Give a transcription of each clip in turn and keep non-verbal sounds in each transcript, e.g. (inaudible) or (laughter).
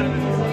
No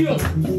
What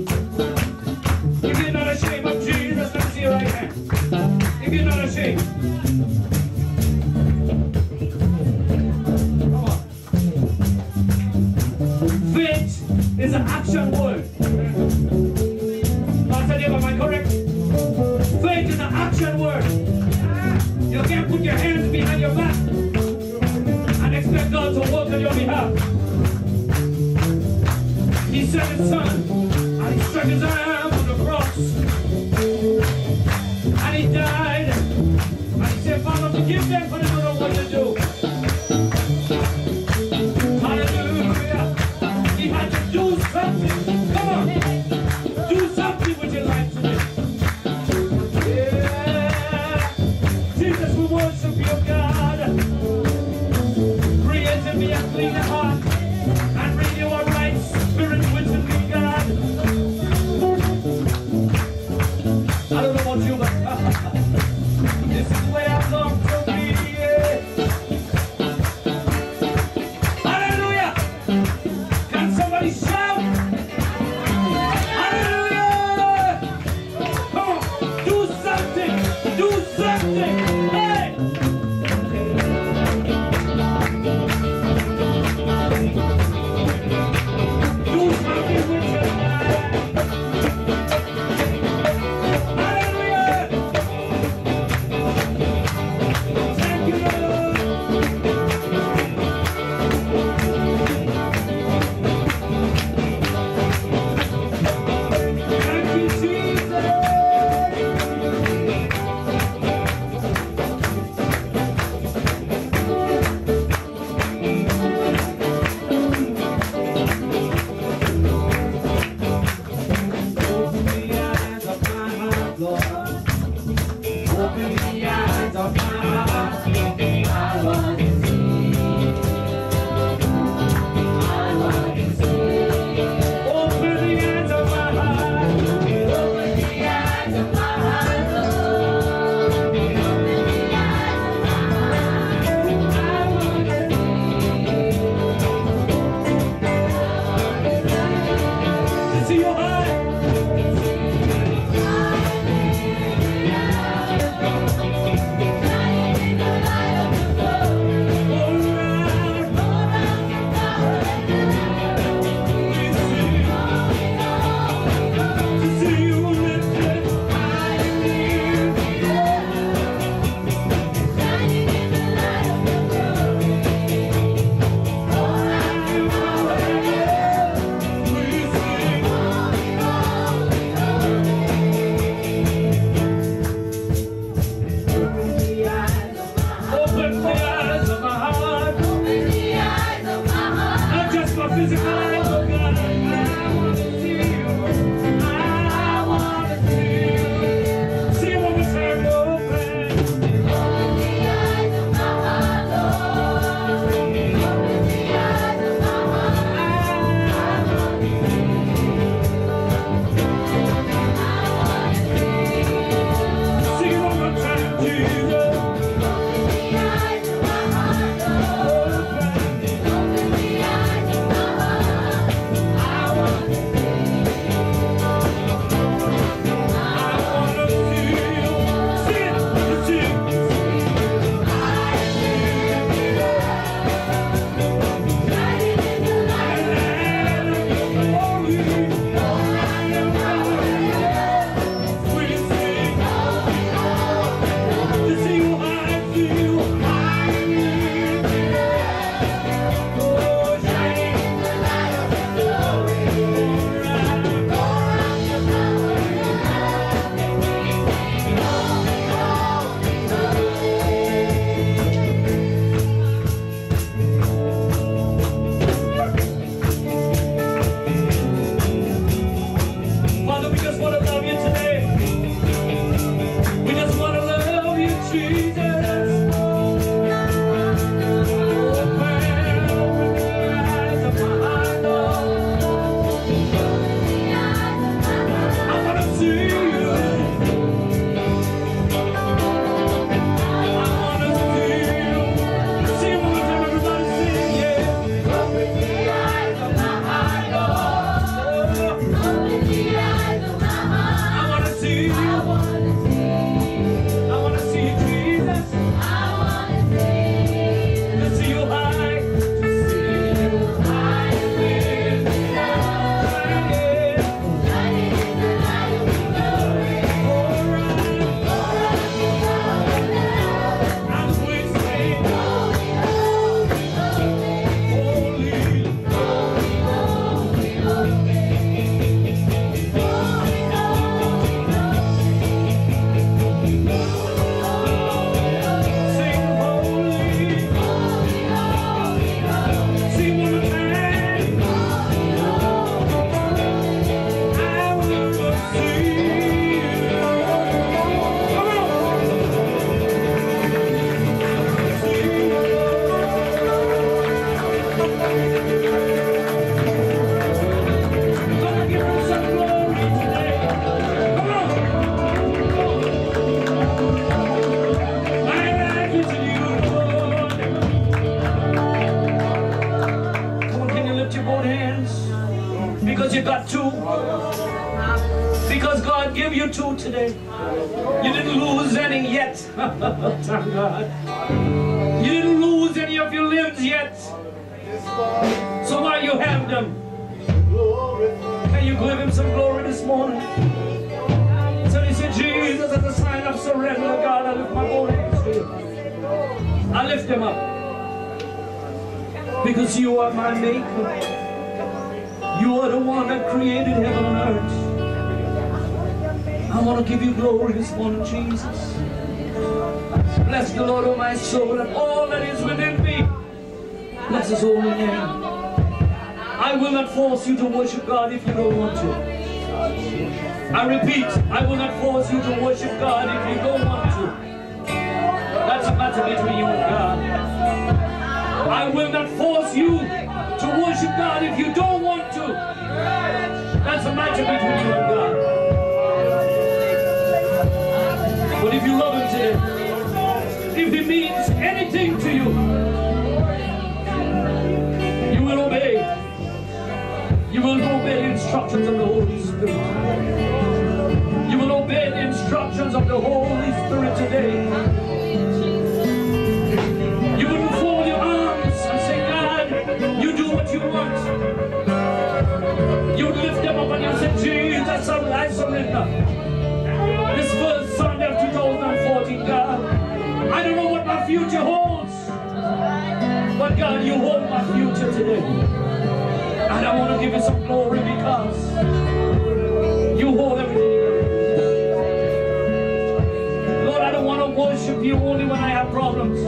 worship you only when I have problems.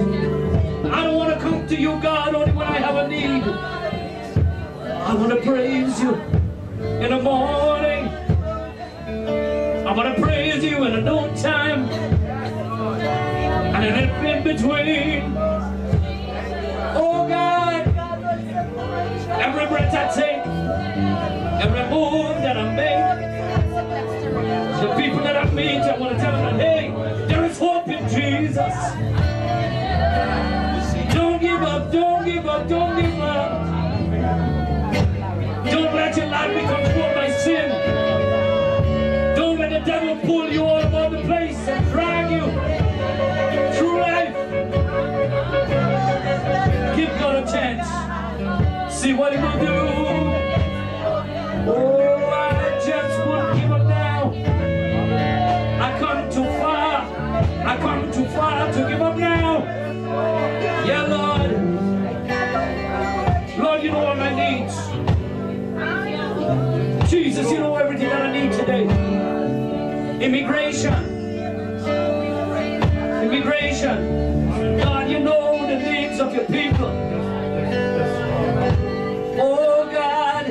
I don't want to come to you, God, only when I have a need. I want to praise you in the morning. I want to praise you in the noontime. And in between. Oh, God. Every breath I take, every move that I make, the people that I meet, I want to tell them, hey, Jesus. Don't give up, don't give up, don't give up. Don't let your life become Jesus, you know everything that I need today. Immigration. Immigration. God, you know the needs of your people. Oh, God.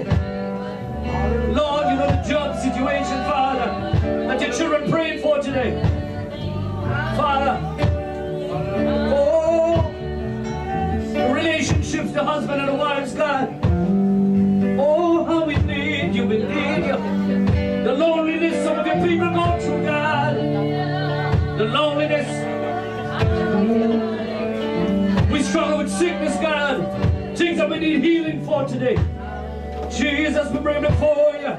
Lord, you know the job situation, Father, that your children praying for today. Father. Oh, the relationships, the husband and the wives, God. sickness, God. Things that we need healing for today. Jesus, we bring before you.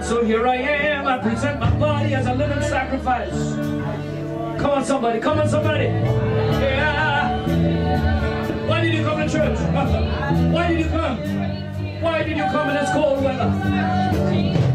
So here I am. I present my body as a living sacrifice. Come on, somebody. Come on, somebody. Yeah. Why did you come to church? (laughs) Why did you come? Why did you come in this cold weather?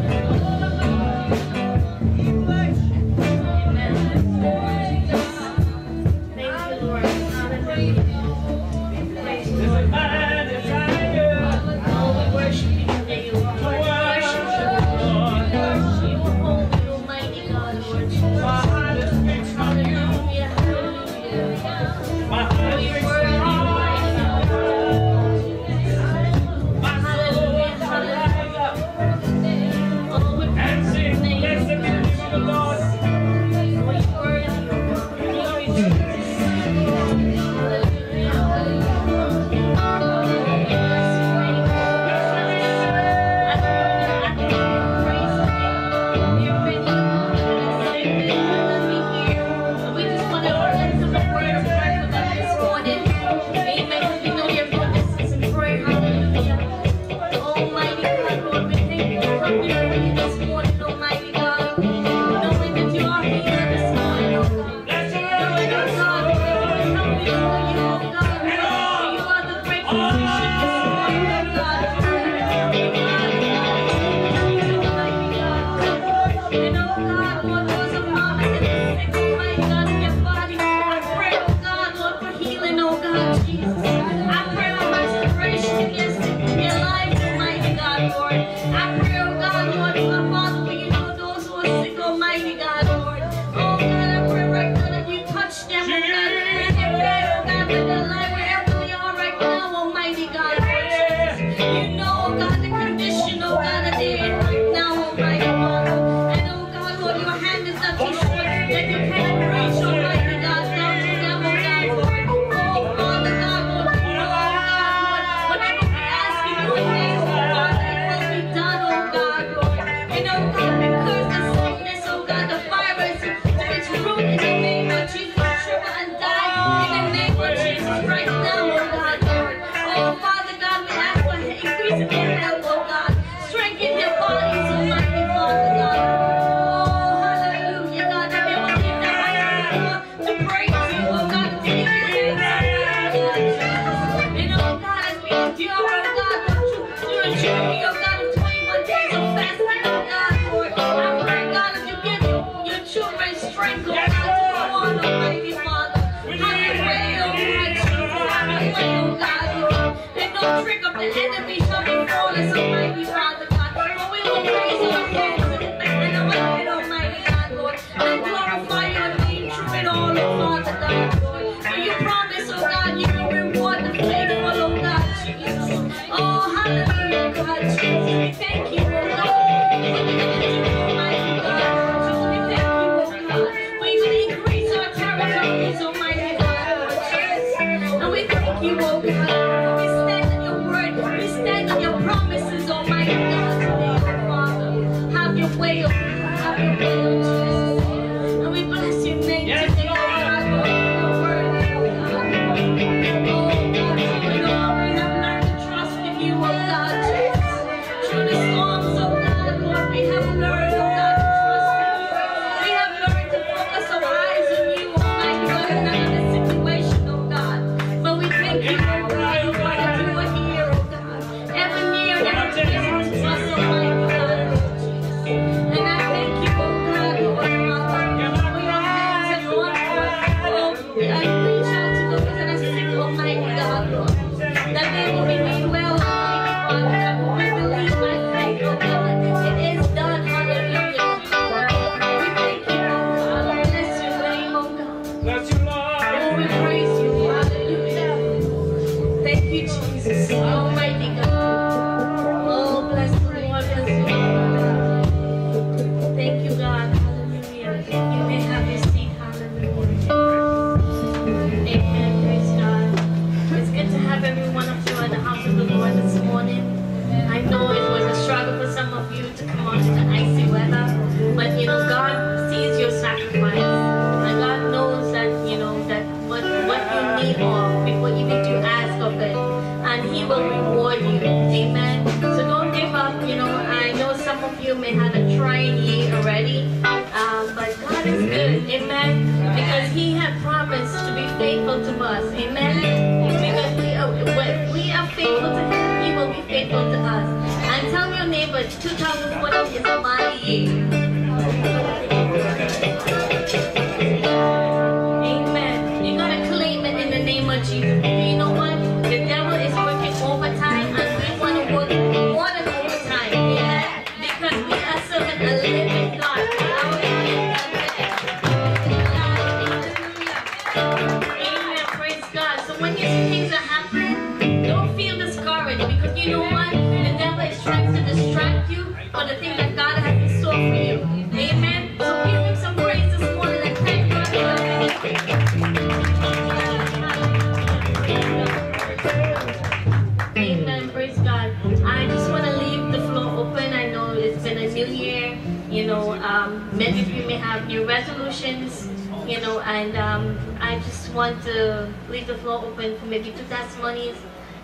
Floor open for maybe two testimonies.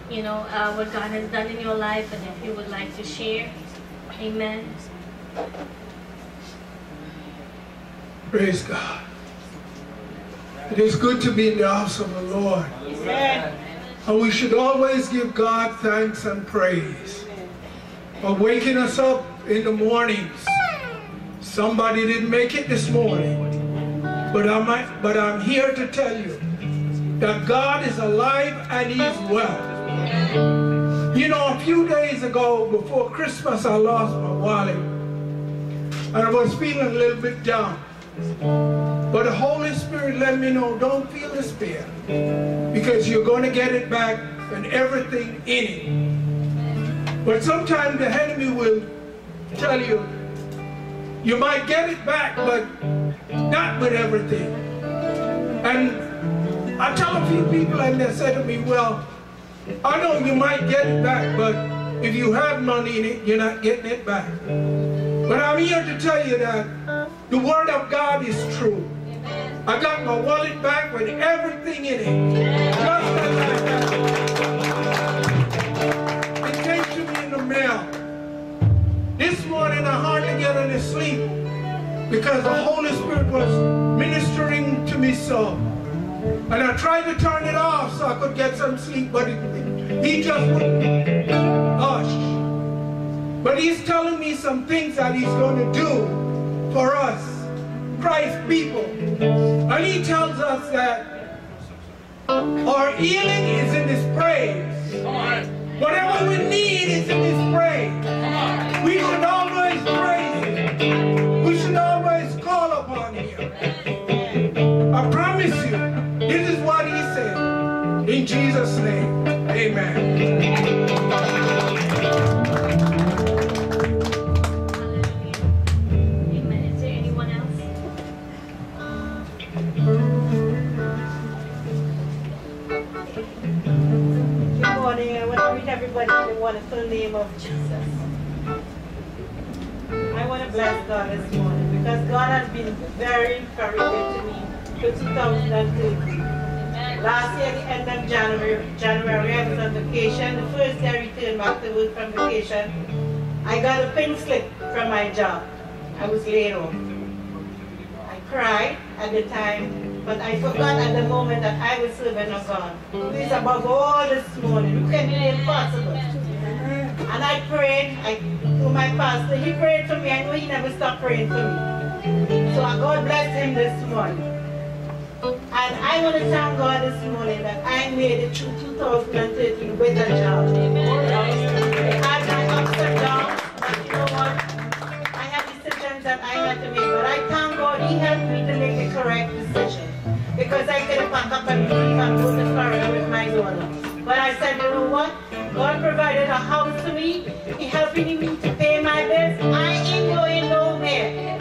You know, uh, what God has done in your life, and if you would like to share. Amen. Praise God. It is good to be in the house of the Lord. Amen. And we should always give God thanks and praise for waking us up in the mornings. Somebody didn't make it this morning, but I'm, but I'm here to tell you that God is alive and He's well. You know, a few days ago, before Christmas, I lost my wallet. And I was feeling a little bit down. But the Holy Spirit let me know, don't feel despair. Because you're going to get it back and everything in it. But sometimes the enemy will tell you, you might get it back, but not with everything. And I tell a few people and they say to me, well, I know you might get it back, but if you have money in it, you're not getting it back. But I'm here to tell you that the Word of God is true. I got my wallet back with everything in it. Just I had. It came to me in the mail. This morning I hardly get any sleep because the Holy Spirit was ministering to me so. And I tried to turn it off so I could get some sleep, but it, he just wouldn't hush. But he's telling me some things that he's going to do for us, Christ people. And he tells us that our healing is in his praise. Whatever we need is in his praise. We should always praise him. We should always call upon him. I promise In Jesus' name, amen. Amen. Is there anyone else? Good morning. I want to greet everybody in the wonderful name of Jesus. I want to bless God this morning because God has been very, very good to me for 2013. Last year, the end of January, January, I was on vacation. The first day I returned back to work from vacation, I got a pink slip from my job. I was laid off. I cried at the time, but I forgot at the moment that I was serving a God who is above all this morning, who can do the impossible. And I prayed, I to my pastor, he prayed for me. I know he never stopped praying for me. So God bless him this morning. And I want to thank God this morning that I made it through 2013 with a job. My ups and downs, but you know what? I had decisions that I had to make, but I thank God He helped me to make the correct decision. Because I could have up and leave and go to with my daughter. But I said, you know what? God provided a house for me. He helping me to pay my bills. I ain't going nowhere.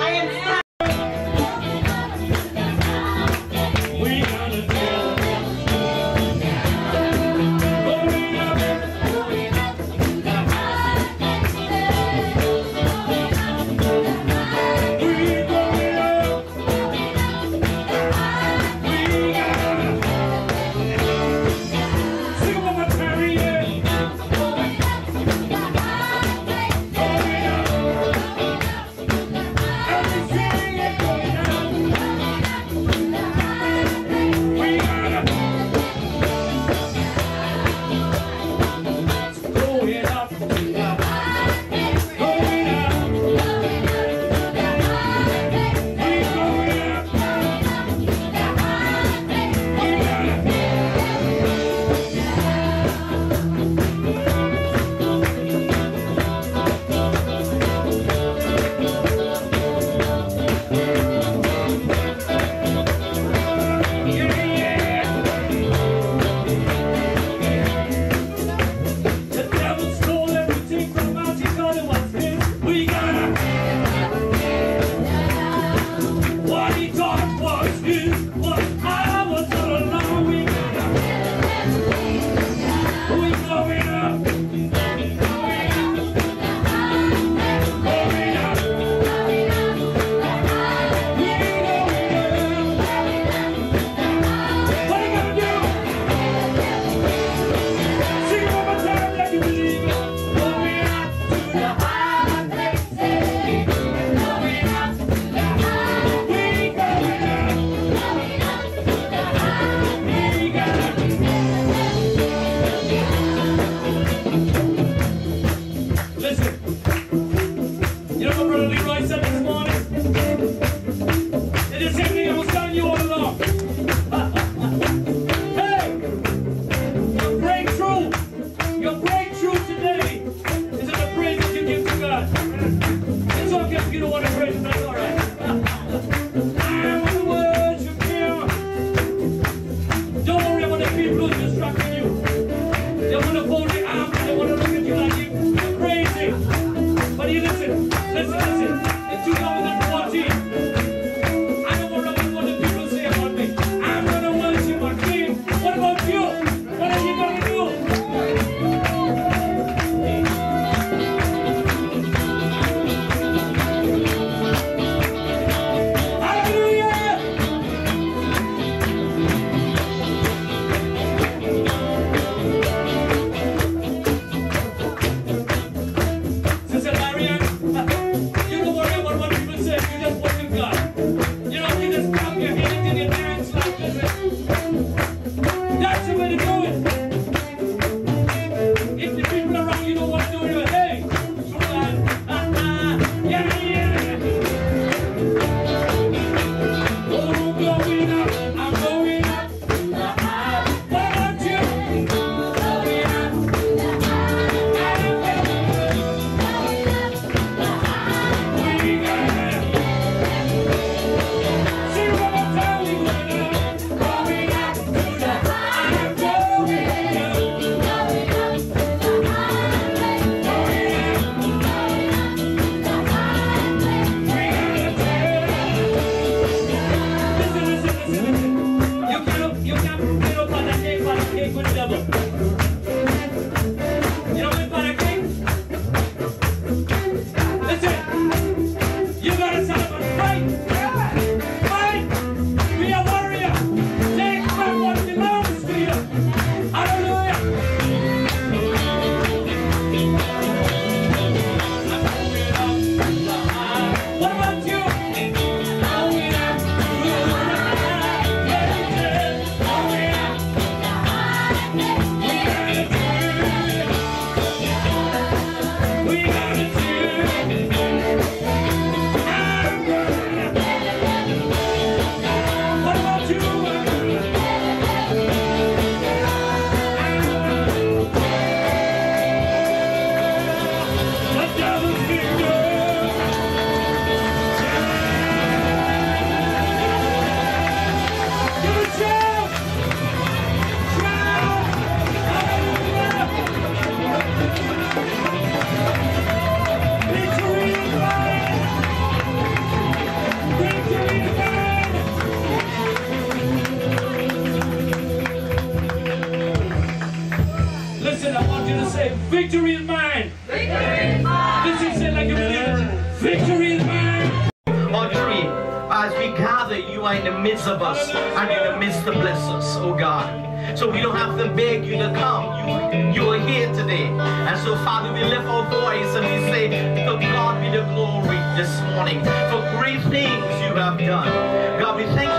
so we don't have to beg you to come. You, you are here today. And so, Father, we lift our voice and we say, To God be the glory this morning for great things you have done. God, we thank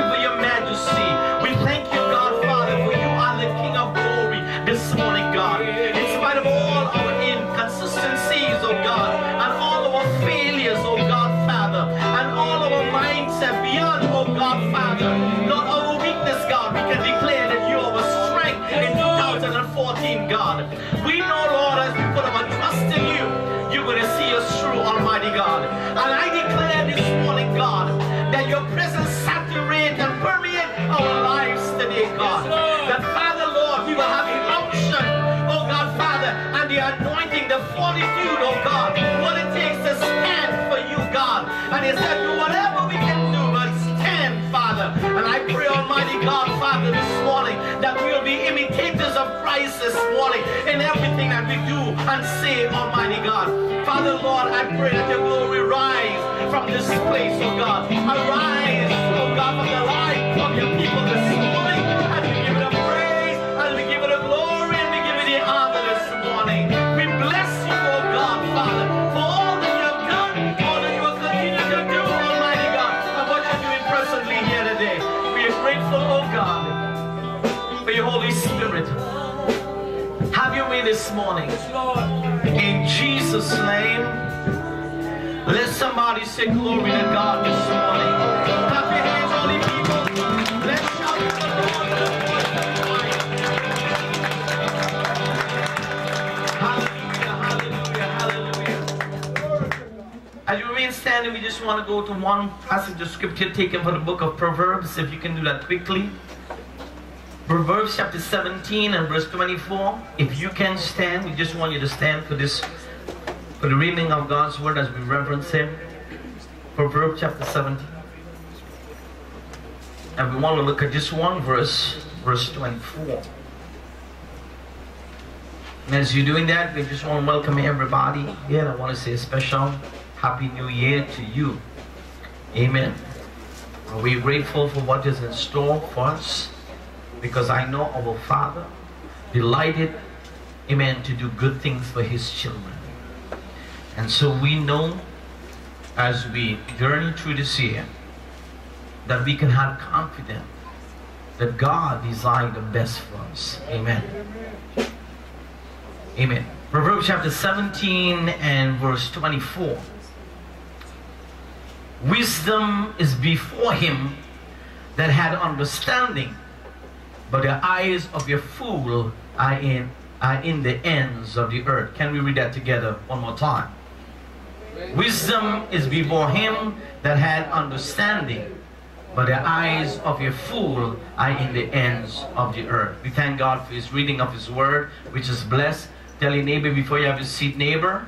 God, what it takes to stand for you, God. And he said, do whatever we can do, but stand, Father. And I pray, Almighty God, Father, this morning, that we will be imitators of Christ this morning in everything that we do and say, Almighty God. Father, Lord, I pray that your glory rise from this place, oh God. Arise, oh God, from the life of your people this morning. morning. In Jesus' name. Let somebody say glory to God this morning. Hands, people. Let's shout hallelujah, hallelujah. As you remain standing, we just want to go to one passage of scripture taken from the book of Proverbs, if you can do that quickly. Proverbs chapter 17 and verse 24. If you can stand, we just want you to stand for this, for the reading of God's word as we reverence Him. Proverbs chapter 17. And we want to look at just one verse, verse 24. And as you're doing that, we just want to welcome everybody here. I want to say a special Happy New Year to you. Amen. Are we grateful for what is in store for us? Because I know our Father delighted, amen, to do good things for His children. And so we know as we journey through this year that we can have confidence that God designed the best for us. Amen. Amen. Proverbs chapter 17 and verse 24. Wisdom is before him that had understanding, but the eyes of your fool are in, are in the ends of the earth. Can we read that together one more time? Wisdom is before him that had understanding, but the eyes of a fool are in the ends of the earth. We thank God for his reading of his word, which is blessed. Tell your neighbor before you have your seat, neighbor,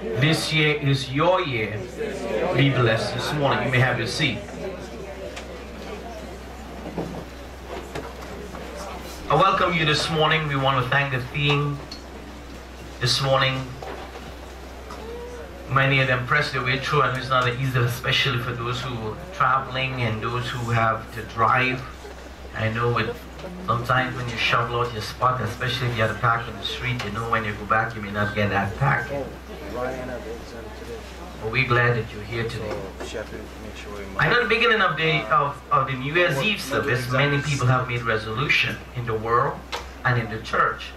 this year is your year. Be blessed this morning. You may have your seat. I welcome you this morning. We want to thank the theme this morning. Many of them press their way through, and it's not easy, especially for those who are traveling and those who have to drive. I know with Sometimes when you shovel out your spot, especially if you have a pack in the street, you know when you go back, you may not get that park. We're glad that you're here today. I know the beginning of the of, of the New Year's Eve service, many people have made resolution in the world and in the church.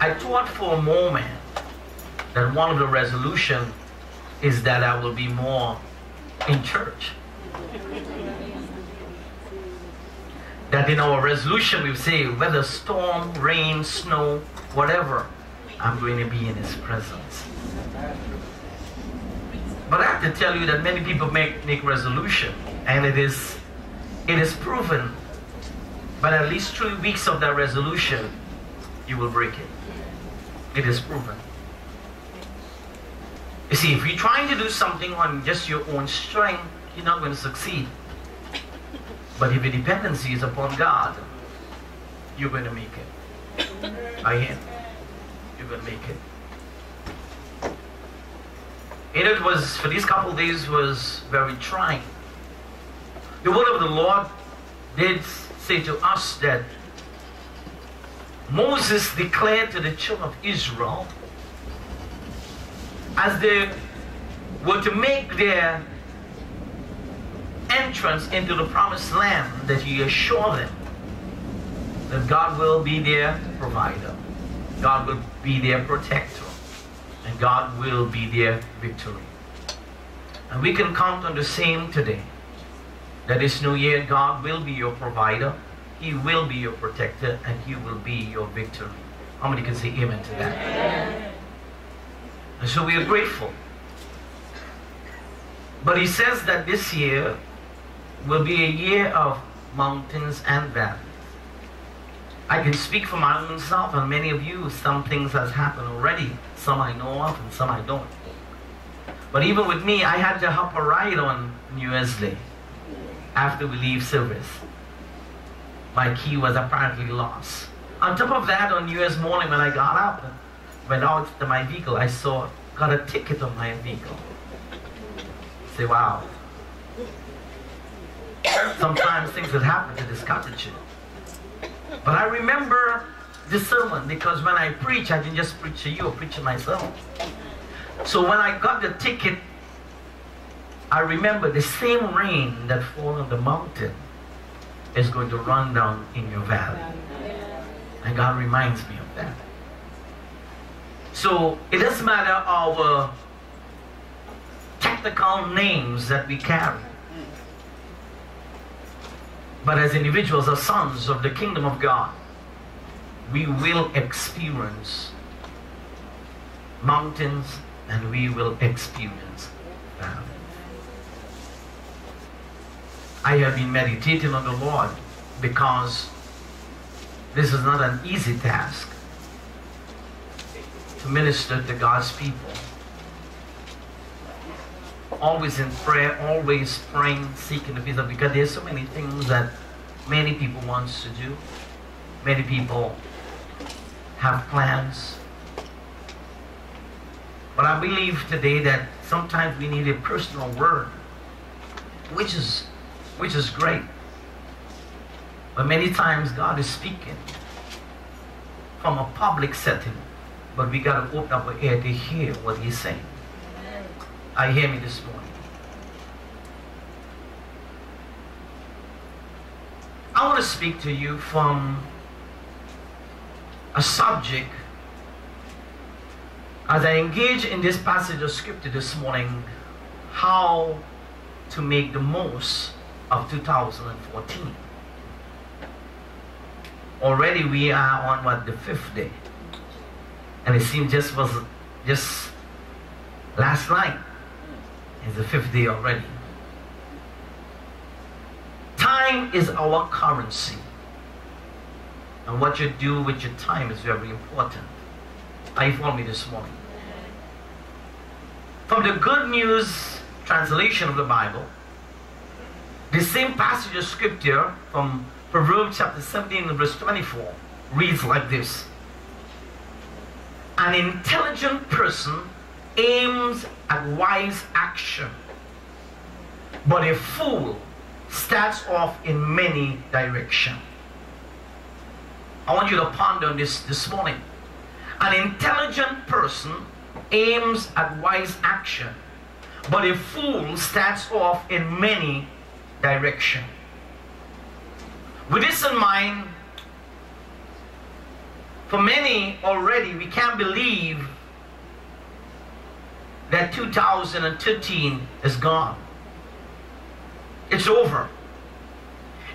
I thought for a moment that one of the resolution is that I will be more in church. That in our resolution we say whether storm, rain, snow, whatever, I'm going to be in his presence. But I have to tell you that many people make, make resolution and it is it is proven but at least three weeks of that resolution you will break it. It is proven. You see, if you're trying to do something on just your own strength, you're not going to succeed. But if your dependency is upon God, you're going to make it. I am. Going to make it. And it was, for these couple days, was very trying. The word of the Lord did say to us that Moses declared to the children of Israel as they were to make their entrance into the promised land that he assured them that God will be their provider, God will be their protector, and God will be their victory. And we can count on the same today. That this new year, God will be your provider, He will be your protector, and He will be your victory. How many can say amen to that? Amen. And so we are grateful. But He says that this year will be a year of mountains and valleys. I can speak for my own self, and many of you, some things has happened already. Some I know of, and some I don't. But even with me, I had to hop a ride on New Year's Day after we leave service. My key was apparently lost. On top of that, on New Year's morning when I got up and went out to my vehicle, I saw, got a ticket on my vehicle. Say, wow. Sometimes things would happen to this you. But I remember this sermon because when I preach, I didn't just preach to you or preach to myself. So when I got the ticket, I remember the same rain that fall on the mountain is going to run down in your valley. And God reminds me of that. So it doesn't matter our technical names that we carry. But as individuals, as sons of the kingdom of God, we will experience mountains and we will experience that. I have been meditating on the Lord because this is not an easy task to minister to God's people. Always in prayer, always praying, seeking the face of because there's so many things that many people wants to do. Many people have plans. But I believe today that sometimes we need a personal word, which is which is great. But many times God is speaking from a public setting, but we got to open up our ear to hear what He's saying. I hear me this morning. I want to speak to you from a subject as I engage in this passage of scripture this morning, how to make the most of 2014. Already we are on what the fifth day. And it seems just was just last night is the fifth day already. Time is our currency. And what you do with your time is very important. Are you following me this morning? From the Good News translation of the Bible, the same passage of scripture from Proverbs chapter 17 verse 24 reads like this An intelligent person aims at wise action, but a fool starts off in many directions. I want you to ponder on this this morning. An intelligent person aims at wise action, but a fool starts off in many directions. With this in mind, for many already, we can't believe that 2013 is gone. It's over.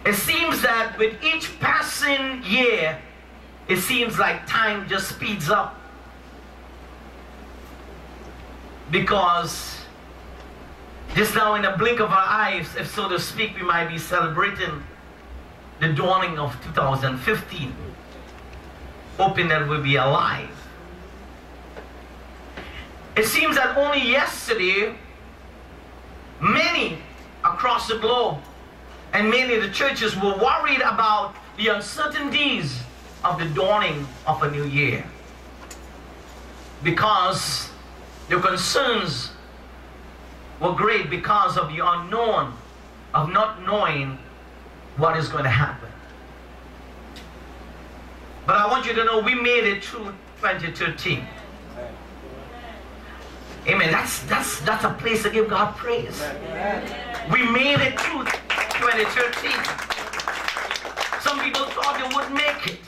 It seems that with each passing year, it seems like time just speeds up. Because just now in the blink of our eyes, if so to speak, we might be celebrating the dawning of 2015, hoping that we'll be alive. It seems that only yesterday, many across the globe and many of the churches were worried about the uncertainties of the dawning of a new year. Because the concerns were great because of the unknown, of not knowing what is going to happen. But I want you to know we made it through 2013. Amen. That's that's that's a place to give God praise. We made it through 2013. Some people thought you wouldn't make it.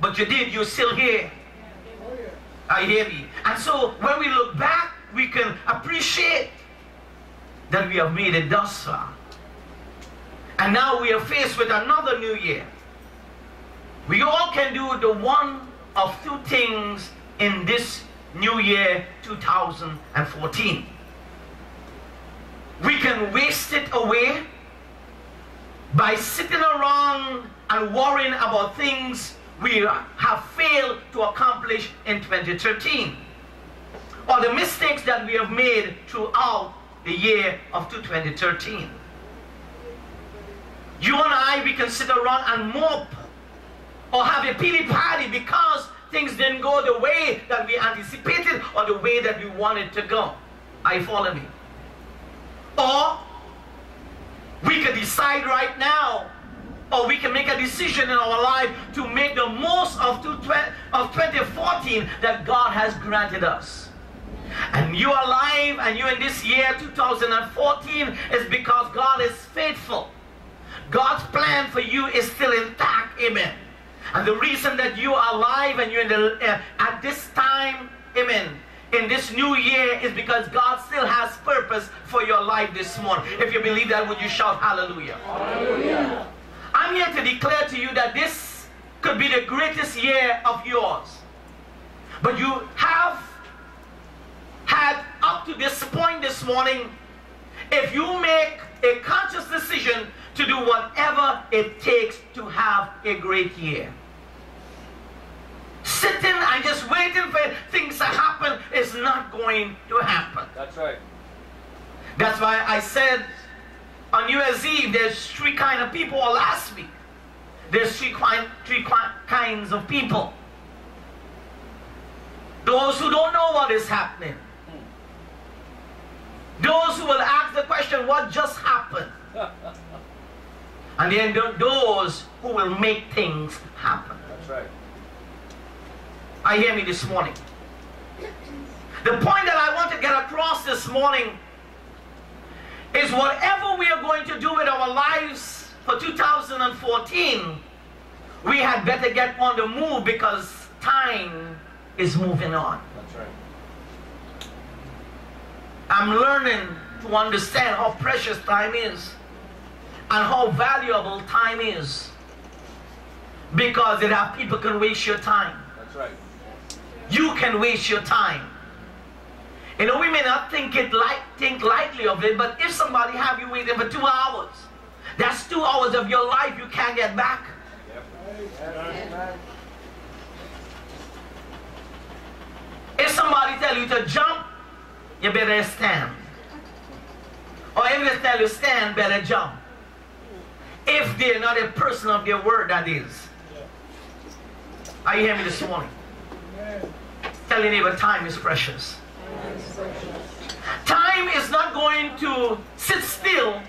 But you did, you're still here. I hear you. And so when we look back, we can appreciate that we have made it thus far. And now we are faced with another new year. We all can do the one of two things in this new year 2014. We can waste it away by sitting around and worrying about things we have failed to accomplish in 2013 or the mistakes that we have made throughout the year of 2013. You and I, we can sit around and mope or have a pity party because things didn't go the way that we anticipated or the way that we wanted to go. Are you following me? Or we can decide right now or we can make a decision in our life to make the most of, of 2014 that God has granted us. And you are alive and you in this year 2014 is because God is faithful. God's plan for you is still intact. Amen. And the reason that you are alive and you're in the, uh, at this time, amen, in this new year is because God still has purpose for your life this morning. If you believe that, would you shout hallelujah? Hallelujah. I'm here to declare to you that this could be the greatest year of yours. But you have had up to this point this morning, if you make a conscious decision to do whatever it takes to have a great year. Sitting and just waiting for things to happen is not going to happen. That's right. That's why I said on New Year's Eve, there's three kind of people, or last week, there's three, kind, three kinds of people. Those who don't know what is happening. Hmm. Those who will ask the question, what just happened? (laughs) and then those who will make things happen. That's right. I hear me this morning. The point that I want to get across this morning is whatever we are going to do with our lives for 2014, we had better get on the move because time is moving on. That's right. I'm learning to understand how precious time is and how valuable time is because there are people can waste your time. That's right. You can waste your time. You know, we may not think it light, think lightly of it, but if somebody have you waiting for two hours, that's two hours of your life you can't get back. Yep. If somebody tell you to jump, you better stand. Or if they tell you stand, better jump. If they're not a person of their word, that is. Are you hearing me this morning? Tell your neighbor, time is precious. Time is not going to sit still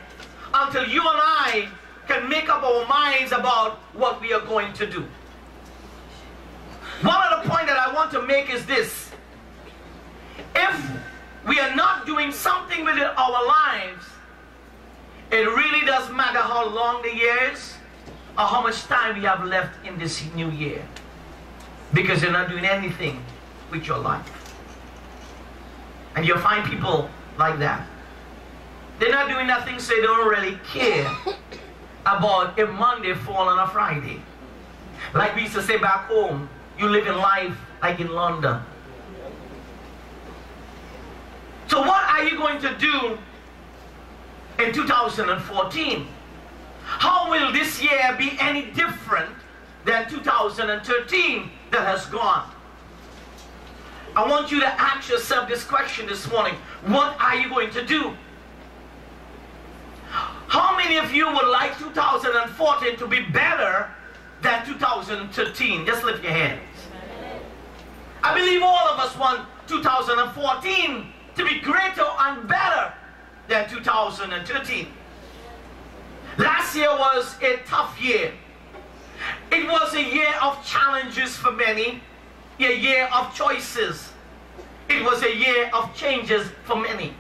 until you and I can make up our minds about what we are going to do. One other point that I want to make is this. If we are not doing something with our lives, it really doesn't matter how long the year is or how much time we have left in this new year. Because you're not doing anything with your life. And you'll find people like that. They're not doing nothing, so they don't really care about a Monday fall on a Friday. Like we used to say back home, you live in life like in London. So what are you going to do in 2014? How will this year be any different than 2013 that has gone? I want you to ask yourself this question this morning. What are you going to do? How many of you would like 2014 to be better than 2013? Just lift your hands. I believe all of us want 2014 to be greater and better than 2013. Last year was a tough year. It was a year of challenges for many a year of choices. It was a year of changes for many.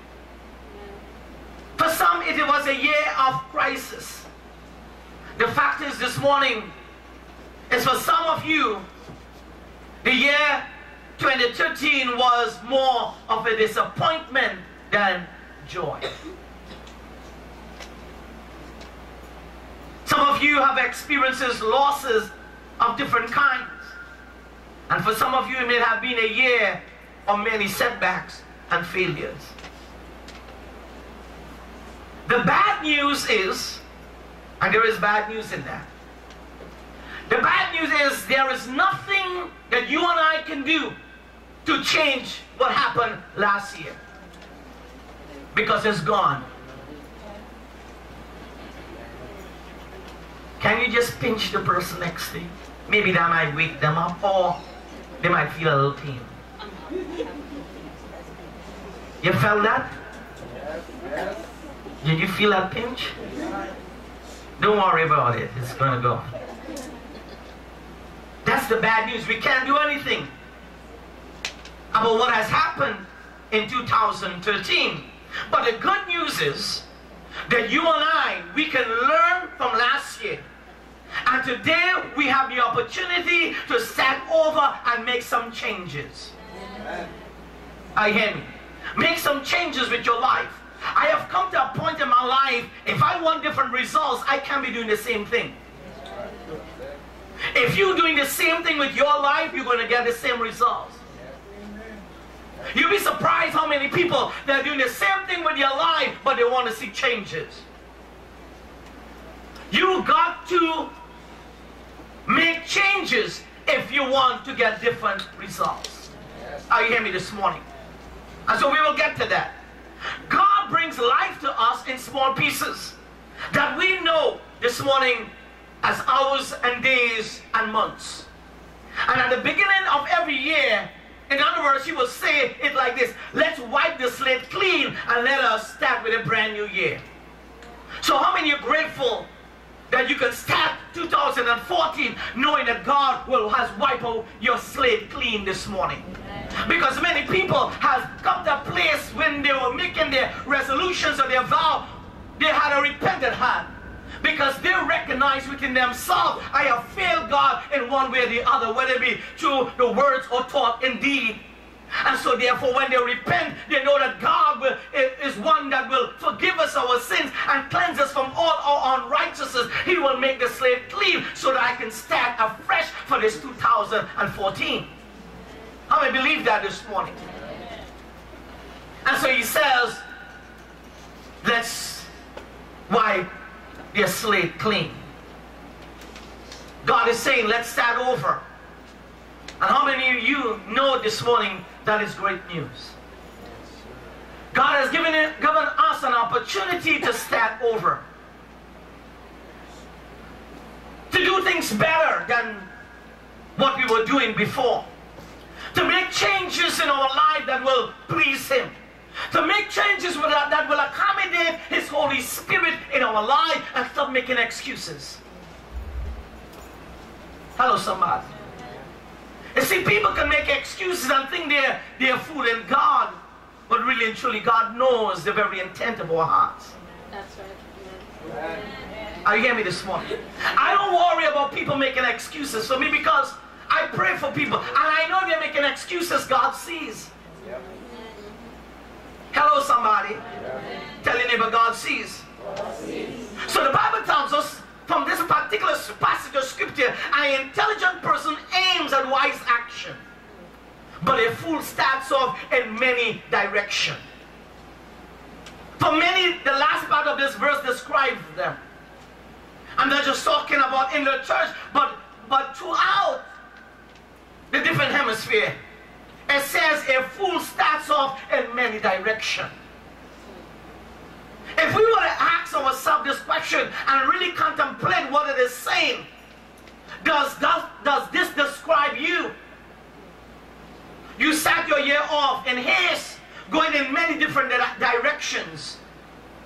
For some, it was a year of crisis. The fact is, this morning, is for some of you, the year 2013 was more of a disappointment than joy. Some of you have experienced losses of different kinds. And for some of you, it may have been a year of many setbacks and failures. The bad news is, and there is bad news in that. The bad news is there is nothing that you and I can do to change what happened last year. Because it's gone. Can you just pinch the person next to you? Maybe that might wake them up or they might feel a little pain. You felt that? Did you feel that pinch? Don't worry about it. It's going to go. That's the bad news. We can't do anything about what has happened in 2013. But the good news is that you and I, we can learn from last year. And today we have the opportunity to start over and make some changes. I hear me. Make some changes with your life. I have come to a point in my life, if I want different results, I can't be doing the same thing. If you're doing the same thing with your life, you're going to get the same results. You'll be surprised how many people that are doing the same thing with your life, but they want to see changes. You got to make changes if you want to get different results. Are you hearing me this morning? And so we will get to that. God brings life to us in small pieces that we know this morning as hours and days and months. And at the beginning of every year, in other words, he will say it like this Let's wipe the slate clean and let us start with a brand new year. So, how many are grateful that you can start 2014 knowing that God will has wiped out your slate clean this morning? Because many people have come to a place when they were making their resolutions or their vow, they had a repentant heart because they recognize within themselves, I have failed God in one way or the other, whether it be through the words or thought in deed. And so therefore when they repent, they know that God will, is one that will forgive us our sins and cleanse us from all our unrighteousness. He will make the slave clean so that I can start afresh for this 2014. How many believe that this morning? And so he says, let's wipe their slate clean. God is saying, let's start over. And how many of you know this morning that is great news? God has given, it, given us an opportunity to start over. To do things better than what we were doing before. To make changes in our life that will please Him to make changes that, that will accommodate His Holy Spirit in our life and stop making excuses. Hello, somebody. You see, people can make excuses and think they're, they're fooling God, but really and truly, God knows the very intent of our hearts. That's right. Are you hearing me this morning? I don't worry about people making excuses for me because I pray for people and I know they're making excuses God sees. Hello, somebody. Tell your neighbor God sees. So the Bible tells us from this particular passage of scripture, an intelligent person aims at wise action, but a fool starts off in many directions. For many, the last part of this verse describes them. I'm not just talking about in the church, but but throughout the different hemisphere. It says a fool starts off in many directions. If we were to ask ourselves this question and really contemplate what it is saying, does, does, does this describe you? You start your year off in haste, going in many different di- directions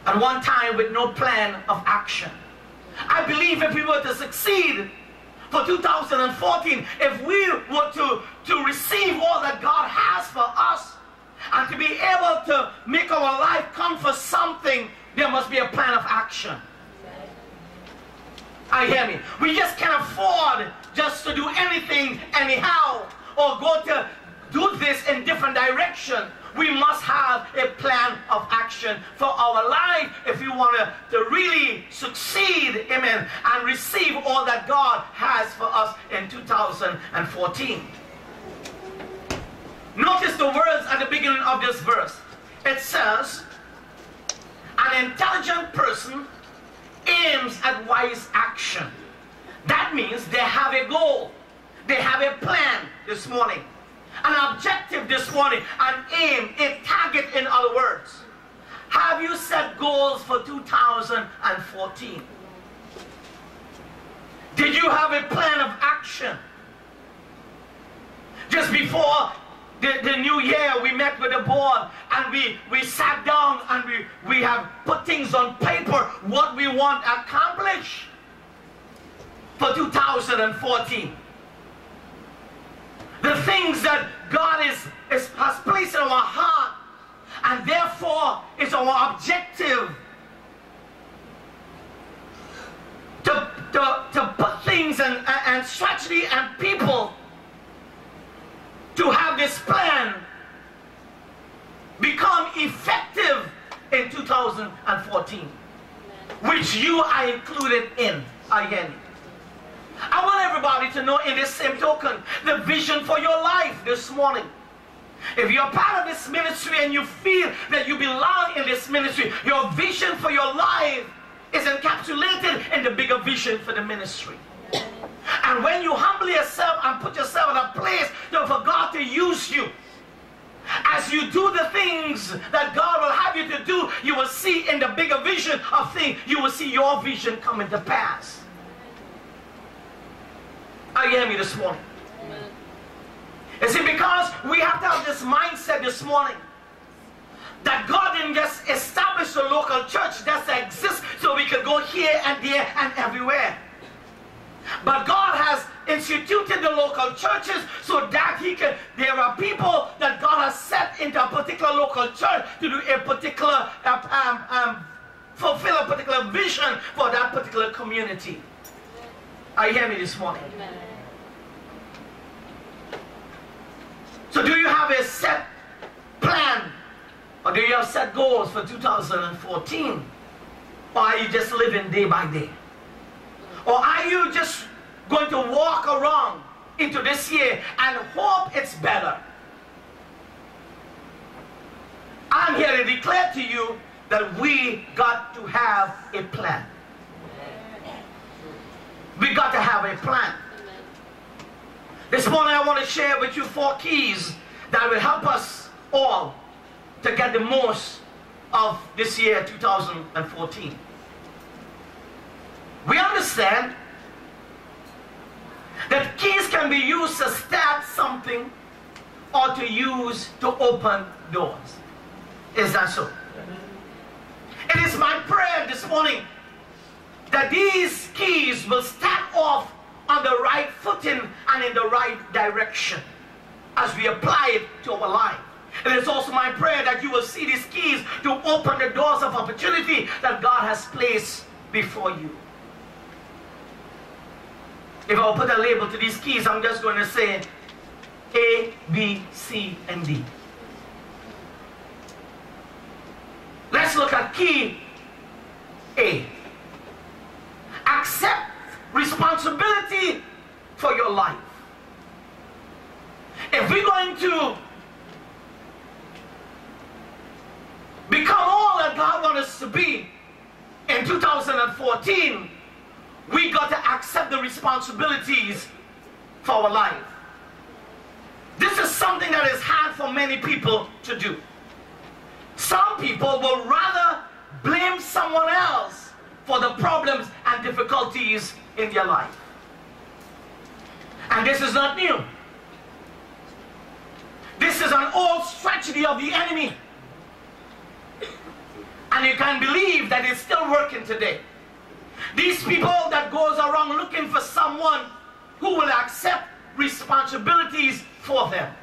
at one time with no plan of action. I believe if we were to succeed, for 2014 if we were to, to receive all that God has for us and to be able to make our life count for something, there must be a plan of action. I hear me. We just can't afford just to do anything anyhow or go to do this in different direction. We must have a plan of action for our life if we want to, really succeed, amen, and receive all that God has for us in 2014. Notice the words at the beginning of this verse. It says, an intelligent person aims at wise action. That means they have a goal. They have a plan this morning an objective this morning, an aim, a target in other words. Have you set goals for 2014? Did you have a plan of action? Just before the, the new year, we met with the board and we, we sat down and we, we have put things on paper, what we want accomplished for 2014 the things that God is, is, has placed in our heart, and therefore it's our objective. To, to, to put things and, and strategy and people to have this plan become effective in 2014, which you are included in. Again. I want everybody to know in this same token the vision for your life this morning. If you're part of this ministry and you feel that you belong in this ministry, your vision for your life is encapsulated in the bigger vision for the ministry. And when you humble yourself and put yourself in a place for God to use you, as you do the things that God will have you to do, you will see in the bigger vision of things, you will see your vision coming to pass. Are you me this morning? You see, because we have to have this mindset this morning that God didn't just establish a local church that exists so we can go here and there and everywhere. But God has instituted the local churches so that he can, there are people that God has set into a particular local church to do a particular, uh, um, um, fulfill a particular vision for that particular community. Are you hearing me this morning? So do you have a set plan? Or do you have set goals for 2014? Or are you just living day by day? Or are you just going to walk around into this year and hope it's better? I'm here to declare to you that we got to have a plan. We got to have a plan. This morning I want to share with you four keys that will help us all to get the most of this year 2014. We understand that keys can be used to start something or to use to open doors. Is that so? It is my prayer this morning that these keys will start off on the right footing and in the right direction as we apply it to our life. And It is also my prayer that you will see these keys to open the doors of opportunity that God has placed before you. If I put a label to these keys, I'm just going to say A, B, C, and D. Let's look at key A. Accept responsibility for your life. If we're going to become all that God wants us to be in 2014, we got to accept the responsibilities for our life. This is something that is hard for many people to do. Some people will rather blame someone else for the problems and difficulties in their life. And this is not new. This is an old strategy of the enemy. And you can believe that it's still working today. These people that goes around looking for someone who will accept responsibilities for them.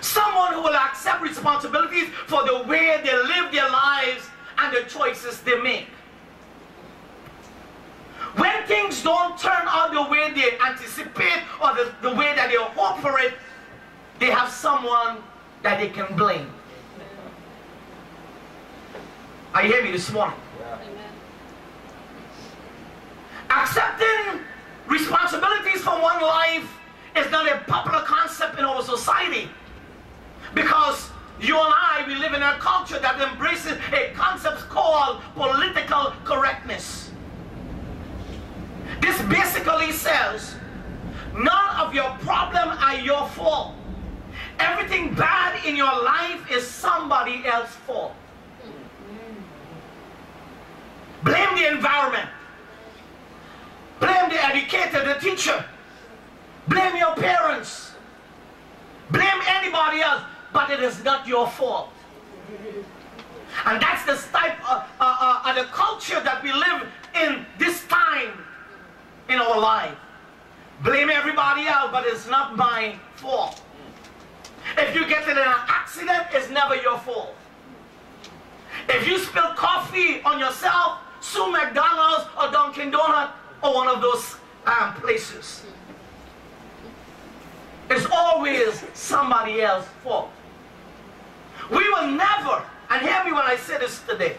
Someone who will accept responsibilities for the way they live their lives and the choices they make. When things don't turn out the way they anticipate or the, the way that they hope for it, they have someone that they can blame. Are you hearing me this morning? Accepting responsibilities for one life is not a popular concept in our society. Because you and I, we live in a culture that embraces a concept called political correctness. This basically says, none of your problem are your fault. Everything bad in your life is somebody else's fault. Blame the environment. Blame the educator, the teacher. Blame your parents. Blame anybody else, but it is not your fault. And that's the type of, uh, uh, the culture that we live in this time in our life. Blame everybody else, but it's not my fault. If you get in an accident, it's never your fault. If you spill coffee on yourself, sue McDonald's or Dunkin' Donut or one of those um, places. It's always somebody else's fault. We will never, and hear me when I say this today,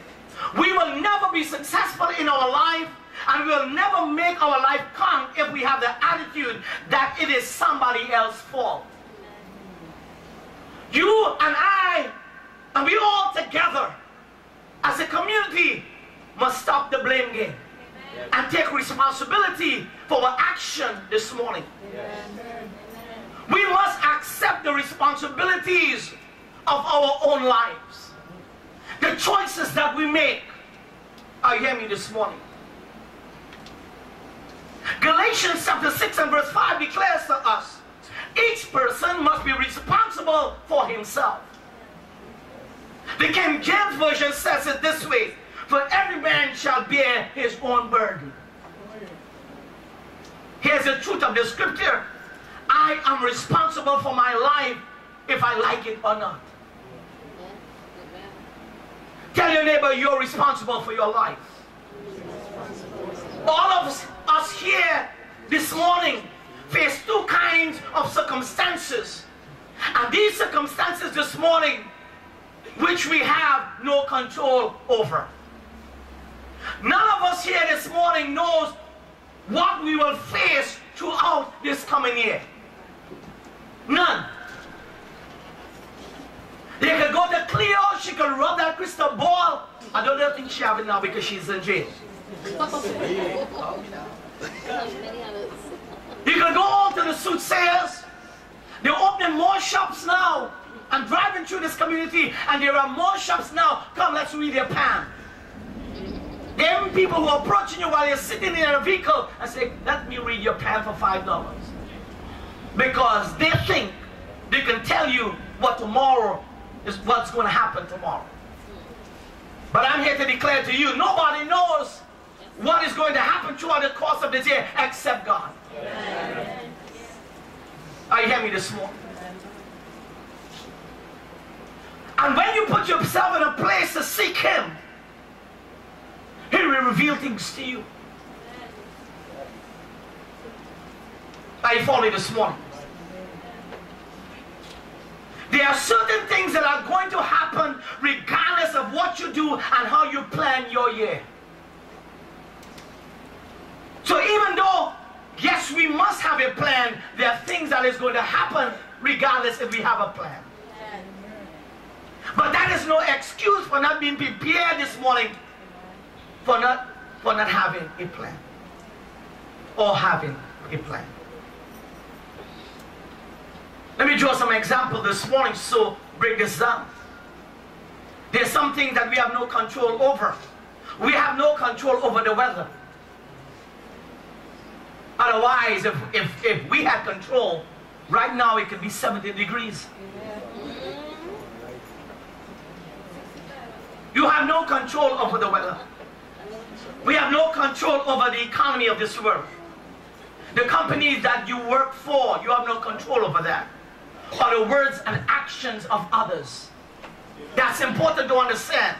we will never be successful in our life and we will never make our life count if we have the attitude that it is somebody else's fault. You and I, and we all together, as a community, must stop the blame game and take responsibility for our action this morning. We must accept the responsibilities of our own lives. The choices that we make. Are you hear me this morning? Galatians chapter 6 and verse 5 declares to us, each person must be responsible for himself. The King James Version says it this way, for every man shall bear his own burden. Here's the truth of the scripture. I am responsible for my life if I like it or not. Tell your neighbor you're responsible for your life. All of us, us here this morning face two kinds of circumstances. And these circumstances this morning, which we have no control over. None of us here this morning knows what we will face throughout this coming year. None. They could go to Cleo, she could rub that crystal ball. I don't think she have it now because she's in jail. (laughs) You can go on to the soothsayers. They're opening more shops now. I'm driving through this community and there are more shops now. Come, let's read your pan. Them people who are approaching you while you're sitting in a vehicle and say, let me read your pan for five dollars. Because they think they can tell you what tomorrow is what's going to happen tomorrow. But I'm here to declare to you, nobody knows what is going to happen throughout the course of this year except God. Are you hearing me this morning? And when you put yourself in a place to seek Him, He will reveal things to you. Are you following this morning? There are certain things that are going to happen regardless of what you do and how you plan your year. So even though, yes, we must have a plan, there are things that is going to happen regardless if we have a plan. But that is no excuse for not being prepared this morning for not, for not having a plan or having a plan. Let me draw some example this morning so break this down. There's something that we have no control over. We have no control over the weather. Otherwise, if, if, if we had control, right now it could be 70 degrees. You have no control over the weather. We have no control over the economy of this world. The companies that you work for, you have no control over that. Or the words and actions of others. That's important to understand.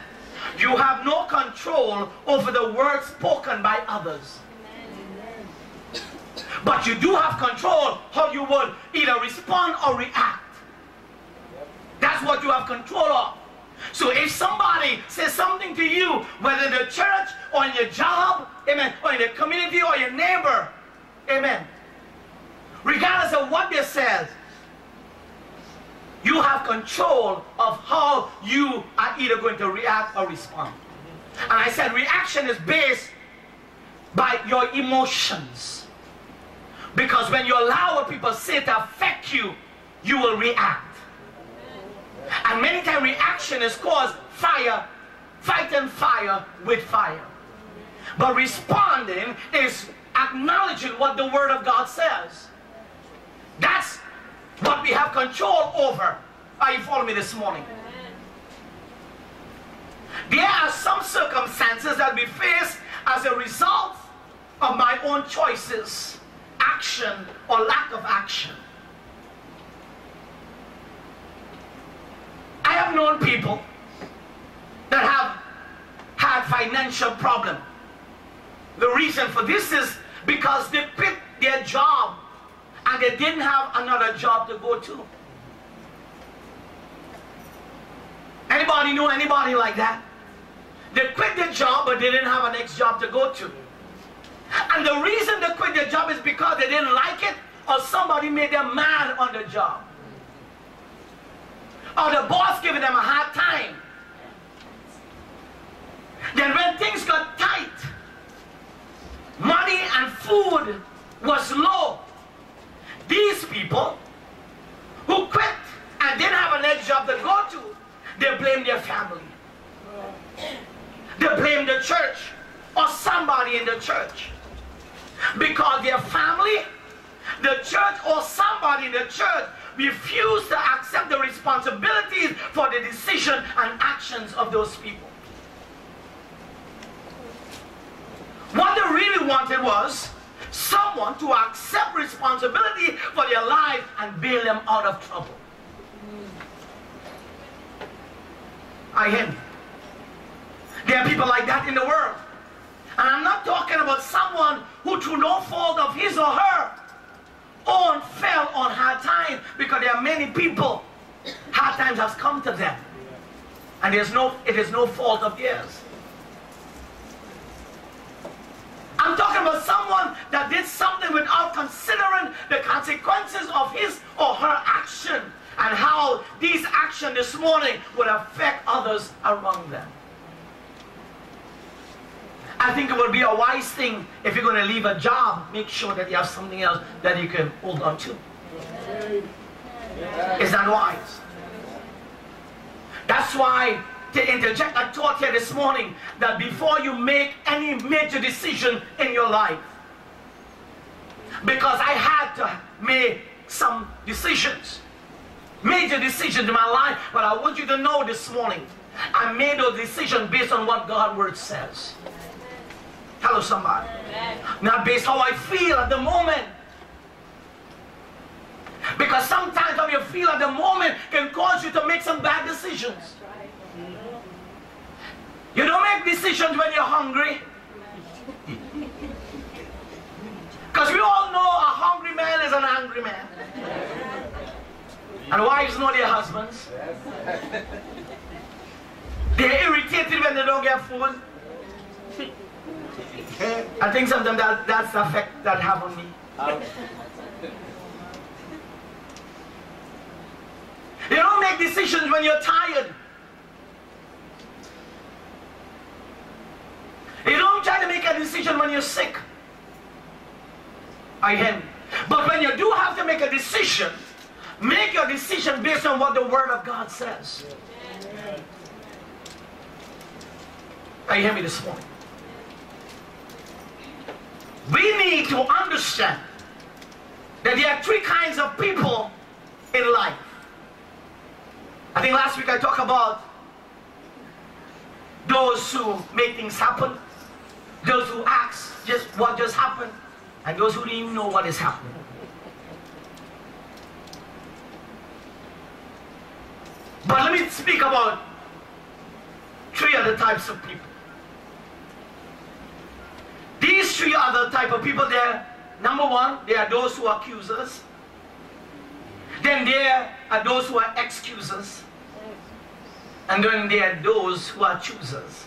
You have no control over the words spoken by others. But you do have control how you will either respond or react. That's what you have control of. So if somebody says something to you, whether in the church or in your job, amen, or in the community or your neighbor, amen, regardless of what they says, you have control of how you are either going to react or respond. And I said reaction is based by your emotions. Because when you allow what people say to affect you, you will react. And many times reaction is caused fire, fighting fire with fire. But responding is acknowledging what the Word of God says. That's what we have control over. Are you following me this morning? There are some circumstances that we face as a result of my own choices, action or lack of action. I have known people that have had financial problem. The reason for this is because they quit their job and they didn't have another job to go to. Anybody know anybody like that? They quit their job but they didn't have a next job to go to. And the reason they quit their job is because they didn't like it or somebody made them mad on the job. or the boss giving them a hard time. Then when things got tight, money and food was low, these people who quit and didn't have a next job to go to, they blame their family. They blame the church or somebody in the church. Because their family, the church, or somebody in the church refused to accept the responsibilities for the decision and actions of those people. What they really wanted was someone to accept responsibility for their life and bail them out of trouble. I hear me. There are people like that in the world. And I'm not talking about someone who through no fault of his or her own fell on hard times because there are many people hard times has come to them. And there's no it is no fault of theirs. I'm talking about someone that did something without considering the consequences of his or her action and how these action this morning would affect others around them. I think it would be a wise thing if you're going to leave a job, make sure that you have something else that you can hold on to. Is that wise? That's why to interject a thought here this morning that before you make any major decision in your life, because I had to make some decisions, major decisions in my life, but I want you to know this morning, I made a decision based on what God's word says. Hello, somebody. Not based how I feel at the moment. Because sometimes how you feel at the moment can cause you to make some bad decisions. You don't make decisions when you're hungry. Because we all know a hungry man is an angry man. And wives know their husbands. They're irritated when they don't get food. I think sometimes that, that's the effect that have on me. Um, you don't make decisions when you're tired. You don't try to make a decision when you're sick. I am. But when you do have to make a decision, make your decision based on what the Word of God says. Are you hear me this morning? We need to understand that there are three kinds of people in life. I think last week I talked about those who make things happen, those who ask just what just happened, and those who don't even know what is happening. But let me speak about three other types of people. These three are the type of people there, number one, they are those who are accusers. Then there are those who are excusers. And then there are those who are choosers.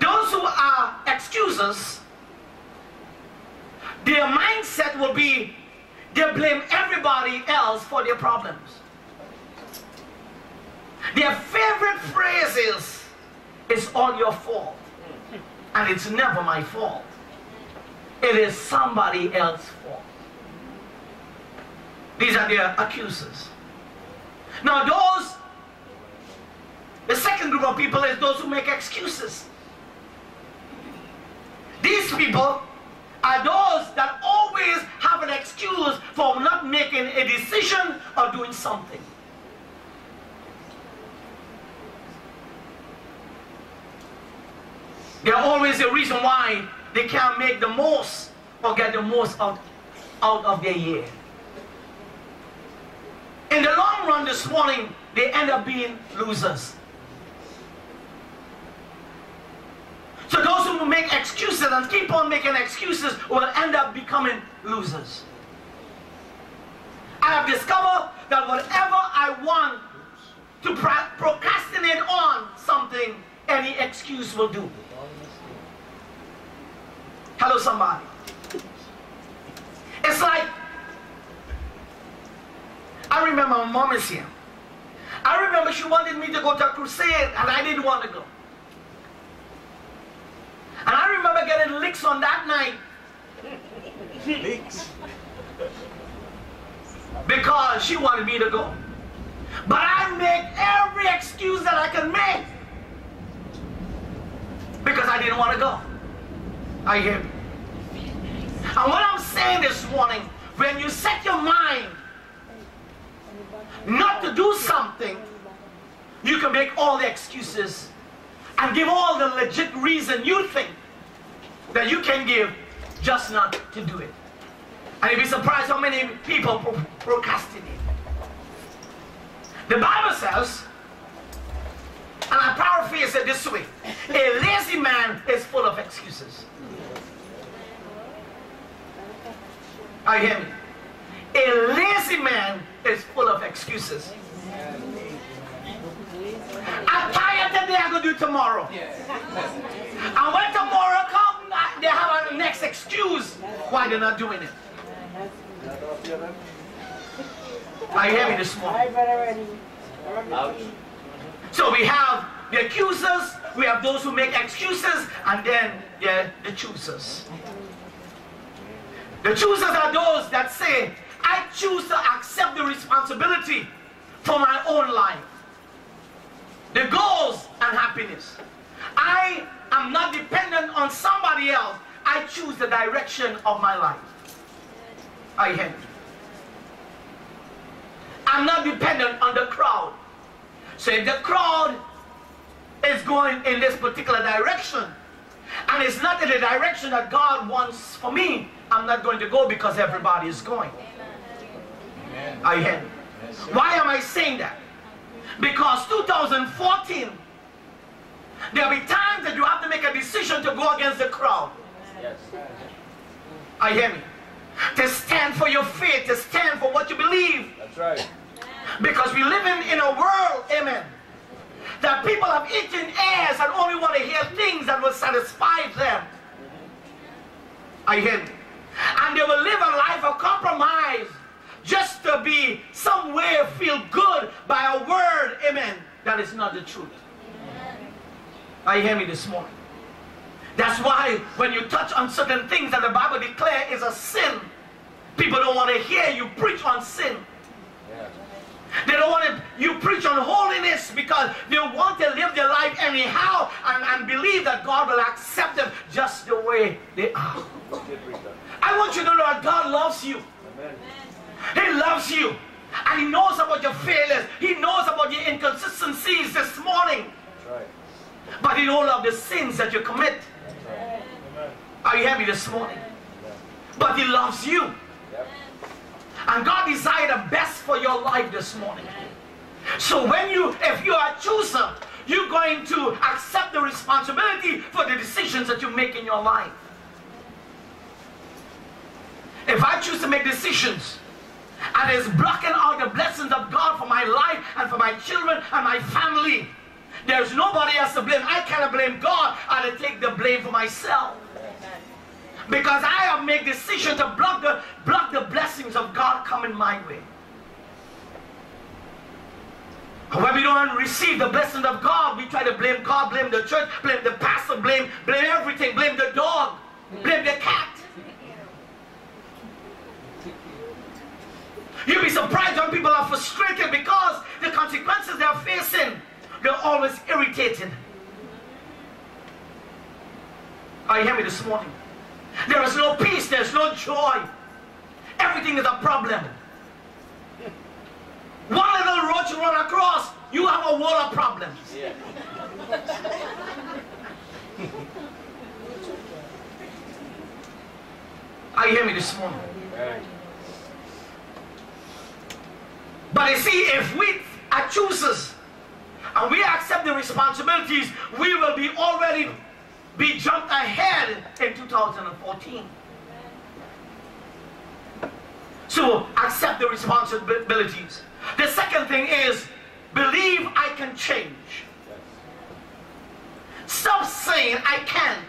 Those who are excusers, their mindset will be they blame everybody else for their problems. Their favorite phrase is, it's all your fault. And it's never my fault. It is somebody else's fault. These are their accusers. Now those, the second group of people is those who make excuses. These people are those that always have an excuse for not making a decision or doing something. There are always a reason why they can't make the most or get the most out, out of their year. In the long run this morning, they end up being losers. So those who make excuses and keep on making excuses will end up becoming losers. I have discovered that whatever I want to procrastinate on something, any excuse will do. Hello, somebody. It's like I remember my mom is here. I remember she wanted me to go to a crusade and I didn't want to go. And I remember getting licks on that night. Licks. Because she wanted me to go. But I make every excuse that I can make. Because I didn't want to go. I hear me. And what I'm saying this morning, when you set your mind not to do something, you can make all the excuses and give all the legit reason you think that you can give just not to do it. And you'd be surprised how many people pro- procrastinate. The Bible says, and I paraphrase it this way a lazy man is full of excuses. I hear me. A lazy man is full of excuses. I'm tired today, I'm going to do tomorrow. And when tomorrow comes, uh, they have a next excuse why they're not doing it. I hear me this morning. So we have the accusers, we have those who make excuses, and then the, the choosers. The choosers are those that say, I choose to accept the responsibility for my own life, the goals and happiness. I am not dependent on somebody else. I choose the direction of my life. I me. I'm not dependent on the crowd. So if the crowd is going in this particular direction, and it's not in the direction that God wants for me, I'm not going to go because everybody is going. I hear. me. Why am I saying that? Because 2014, there'll be times that you have to make a decision to go against the crowd. Yes. I hear me. To stand for your faith, to stand for what you believe. That's right. Because we live in, in a world, amen, that people have eaten ears and only want to hear things that will satisfy them. I hear me. And they will live a life of compromise just to be some way feel good by a word, amen, that is not the truth. I hear me this morning. That's why when you touch on certain things that the Bible declares is a sin, people don't want to hear you preach on sin. They don't want to, you preach on holiness because they want to live their life anyhow and, and believe that God will accept them just the way they are. Good preacher. I want you to know that God loves you. Amen. He loves you. And He knows about your failures. He knows about your inconsistencies this morning. Right. But He don't love the sins that you commit. Right. Amen. Are you happy this morning? But He loves you. Yep. And God desired the best for your life this morning. So when you, if you are a chooser, you're going to accept the responsibility for the decisions that you make in your life. If I choose to make decisions and it's blocking out the blessings of God for my life and for my children and my family, there's nobody else to blame. I cannot blame God. I to take the blame for myself. Because I have made decision to block the block the blessings of God coming my way. When we don't receive the blessings of God, we try to blame God, blame the church, blame the pastor, blame blame everything, blame the dog, blame the cat. You'll be surprised when people are frustrated because the consequences they're facing, they're always irritated. Are you hear me this morning? There is no peace, there's no joy. Everything is a problem. One little road you run across, you have a wall of problems. Yeah. Are you hear me this morning? Right. But you see, if we are choosers and we accept the responsibilities, we will be already be jumped ahead in 2014. So accept the responsibilities. The second thing is believe I can change. Stop saying I can't.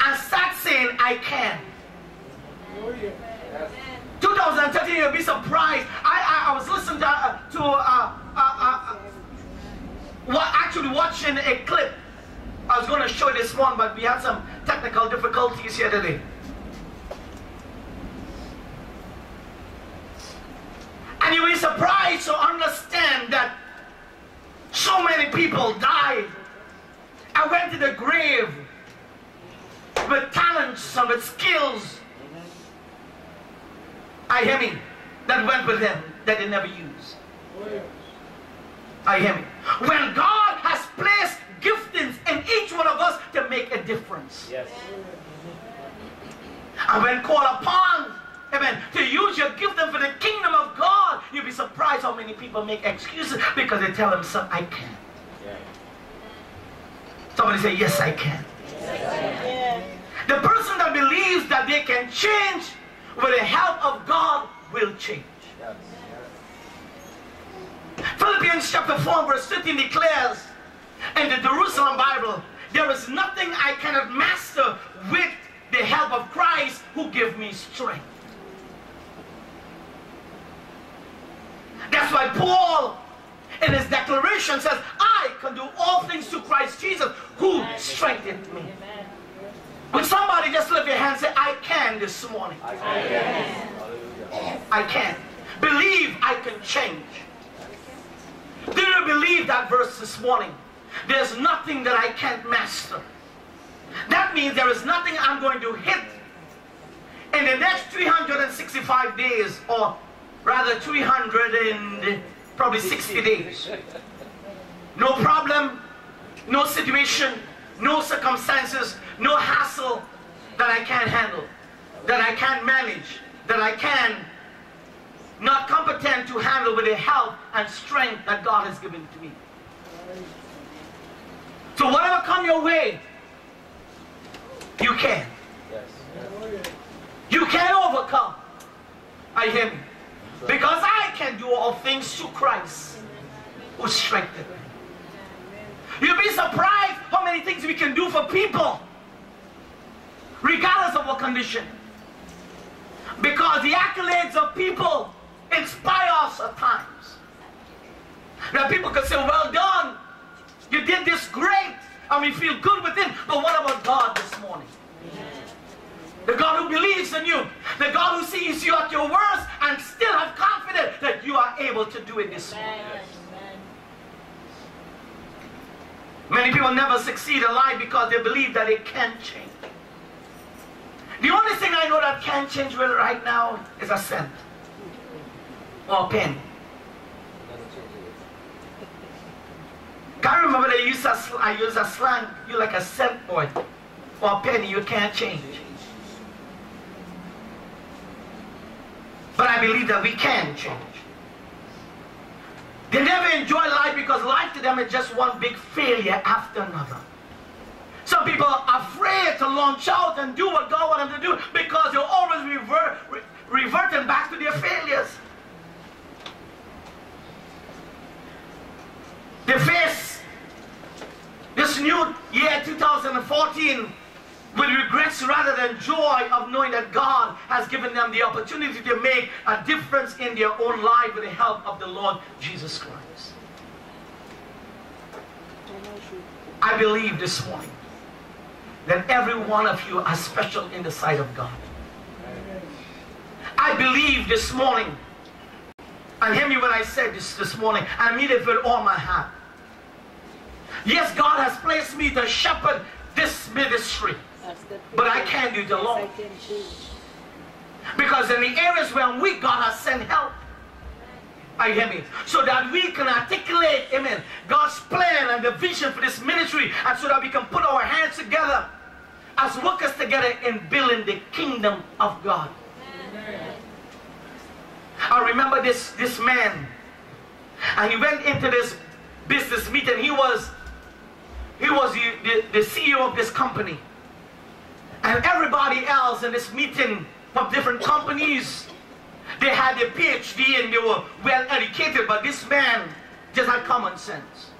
And start saying I can. Oh, 2013, you'll be surprised. I, I, I was listening to, uh, to uh, uh, uh, what, actually watching a clip. I was going to show this morning, but we had some technical difficulties here today. And you'll be surprised to understand that so many people died and went to the grave with talents and with skills. I hear me. That went with them that they never used. I hear me. When God has placed giftings in each one of us to make a difference. Yes. And when called upon, amen, to use your gifting for the kingdom of God, you'll be surprised how many people make excuses because they tell themselves, I can't. Yeah. Somebody say, Yes, I can. Yeah. The person that believes that they can change with the help of God will change. Yes. Philippians chapter 4 verse 15 declares in the Jerusalem Bible, there is nothing I cannot master with the help of Christ who give me strength. That's why Paul in his declaration says, I can do all things through Christ Jesus who strengthened me. When somebody just lift your hand and say, I can this morning. I can. I can. Believe I can change. Do you believe that verse this morning? There's nothing that I can't master. That means there is nothing I'm going to hit in the next 365 days, or rather 300 and probably 60 days. No problem, no situation, no circumstances, no hassle that I can't handle, that I can't manage, that I can not competent to handle with the help and strength that God has given to me. So whatever come your way, you can. You can overcome. I hear me. Because I can do all things through Christ who strengthens me. You'll be surprised how many things we can do for people, regardless of what condition. Because the accolades of people inspire us at times. Now people can say, well done, you did this great, and we feel good within. But what about God this morning? The God who believes in you. The God who sees you at your worst and still have confidence that you are able to do it this morning. Many people never succeed in life because they believe that it can't change. The only thing I know that can change well right now is a cent or a pen. Can't remember they use a sl- I use a slang. You like a cent boy or a penny. You can't change. But I believe that we can change. They never enjoy life because life to them is just one big failure after another. Some people are afraid to launch out and do what God wants them to do because they're always revert, re- reverting back to their failures. They face this new year 2014 with regrets rather than joy of knowing that God has given them the opportunity to make a difference in their own life with the help of the Lord Jesus Christ. I believe this morning that every one of you are special in the sight of God. I believe this morning, and hear me when I said this this morning, I mean it with all my heart. Yes, God has placed me to shepherd this ministry, but I can't do it alone. Because in the areas where I'm weak, God has sent help. I hear me. So that we can articulate, amen, God's plan and the vision for this ministry, and so that we can put our hands together as workers together in building the kingdom of God. I remember this, this man, and he went into this business meeting. He was he was the, the, the CEO of this company. And everybody else in this meeting from different companies, they had a PhD and they were well educated, but this man just had common sense.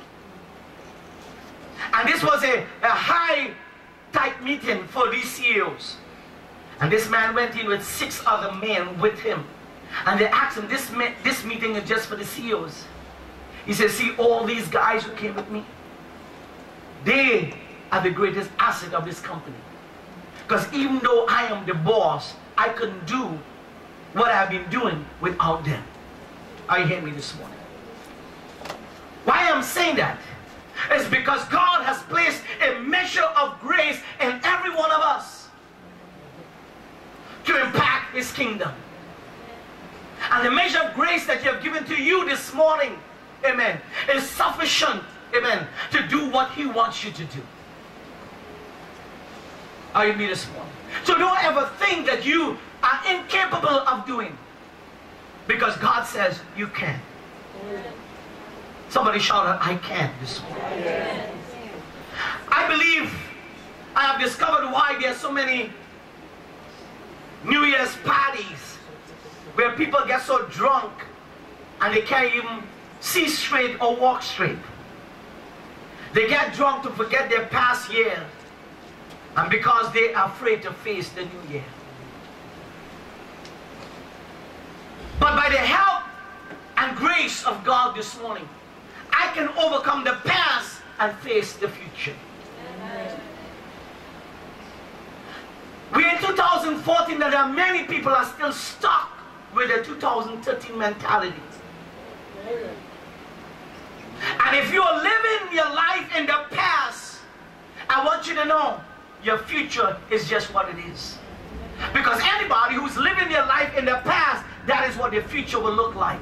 And this was a, a high type meeting for these CEOs. And this man went in with six other men with him. And they asked him, this, me- this meeting is just for the CEOs. He said, see all these guys who came with me? They are the greatest asset of this company. Because even though I am the boss, I couldn't do what I've been doing without them. Are you hearing me this morning? Why I'm saying that is because God has placed a measure of grace in every one of us to impact his kingdom. And the measure of grace that you have given to you this morning, amen, is sufficient, amen, to do what he wants you to do. Are you me this morning? So don't ever think that you are incapable of doing. Because God says you can. Somebody shout out, I can this morning. I believe I have discovered why there are so many New Year's parties where people get so drunk and they can't even see straight or walk straight. They get drunk to forget their past year and because they are afraid to face the new year. But by the help and grace of God this morning, I can overcome the past and face the future. We're in 2014 and there are many people are still stuck with the 2013 mentality. And if you're living your life in the past, I want you to know your future is just what it is. Because anybody who's living their life in the past, that is what their future will look like.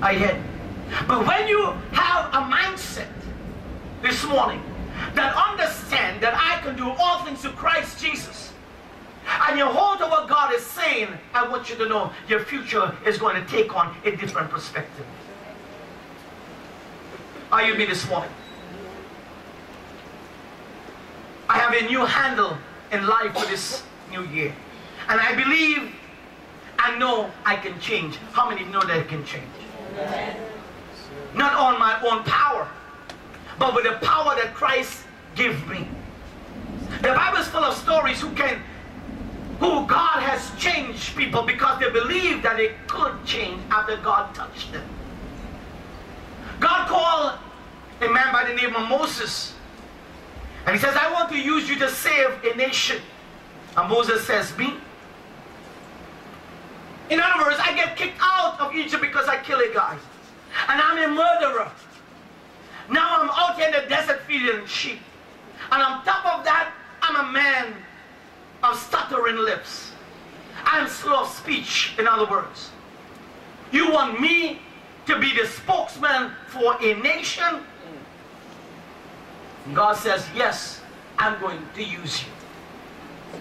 I hear. But when you have a mindset this morning that understand that I can do all things through Christ Jesus, and you hold to what God is saying, I want you to know your future is going to take on a different perspective. Are you me this morning? I have a new handle in life for this new year. And I believe, I know I can change. How many know that I can change? Not on my own power, but with the power that Christ gave me. The Bible is full of stories who can, who God has changed people because they believe that they could change after God touched them. God called a man by the name of Moses and he says, I want to use you to save a nation. And Moses says, Me? In other words, I get kicked out of Egypt because I kill a guy. And I'm a murderer. Now I'm out in the desert feeding sheep. And on top of that, I'm a man of stuttering lips. I'm slow of speech, in other words. You want me to be the spokesman for a nation? God says, Yes, I'm going to use you.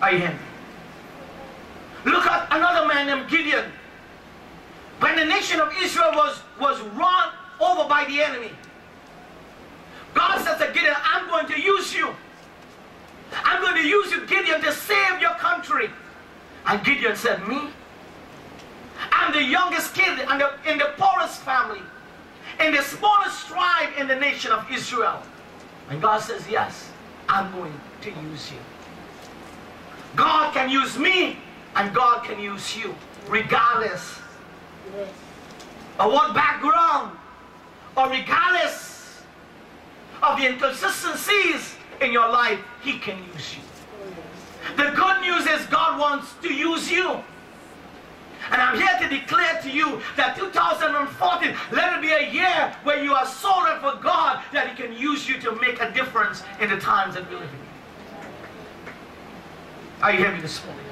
Are you hearing me? Look at another man named Gideon. When the nation of Israel was, was run over by the enemy, God says to Gideon, I'm going to use you. I'm going to use you, Gideon, to save your country. And Gideon said, Me? I'm the youngest kid in the, in the poorest family, in the smallest tribe in the nation of Israel. And God says, Yes, I'm going to use you. God can use me, and God can use you, regardless of what background, or regardless of the inconsistencies in your life, He can use you. The good news is God wants to use you. And I'm here to declare to you that 2014, let it be a year where you are sold for God, that He can use you to make a difference in the times that we live in. Are you hearing me this morning?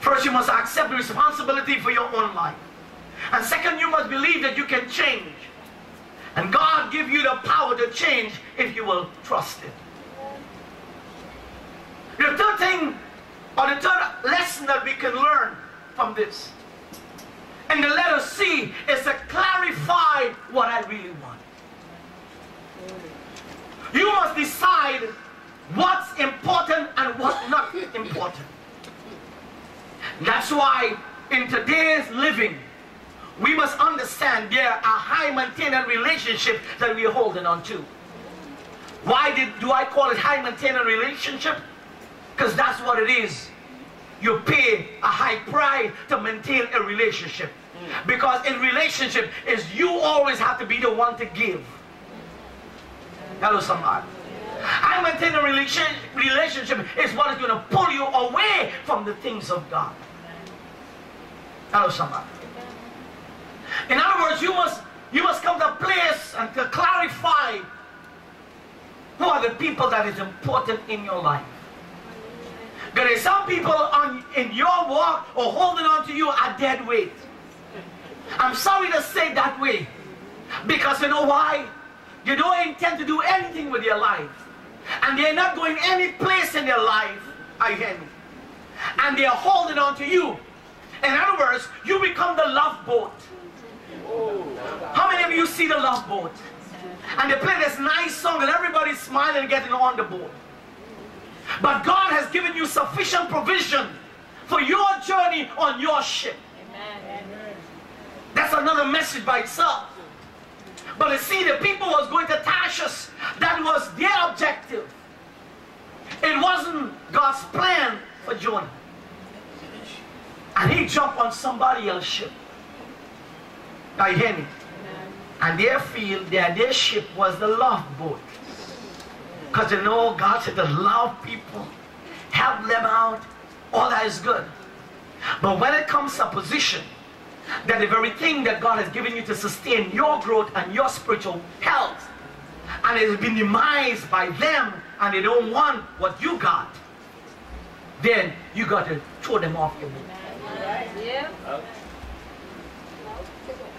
First, you must accept responsibility for your own life. And second, you must believe that you can change. And God give you the power to change if you will trust it. The third thing, or the third lesson that we can learn from this, and the letter C is to clarify what I really want. You must decide what's important and what's not important. That's why in today's living, we must understand there are high maintenance relationships that we're holding on to. Why did, do I call it high maintenance relationship? Because that's what it is. You pay a high price to maintain a relationship. Mm. Because in relationship is you always have to be the one to give. Hello, somebody. I maintain a relation, relationship is what is going to pull you away from the things of God. Hello, somebody. In other words, you must you must come to a place and to clarify who are the people that is important in your life. There is some people on in your walk or holding on to you are dead weight. I'm sorry to say that way. Because you know why? You don't intend to do anything with your life. And they're not going any place in their life. I hear me. And they're holding on to you. In other words, you become the love boat. How many of you see the love boat? And they play this nice song and everybody's smiling and getting on the boat. But God has given you sufficient provision for your journey on your ship. That's another message by itself. But you see, the people was going to Tarshish. That was their objective. It wasn't God's plan for Jonah. And he jumped on somebody else's ship. Now you hear me? And their field, their, their ship was the love boat. Because you know God said to love people, help them out, all that is good. But when it comes to position, that the very thing that God has given you to sustain your growth and your spiritual health, and it has been demised by them, and they don't want what you got, then you got to throw them off your boat.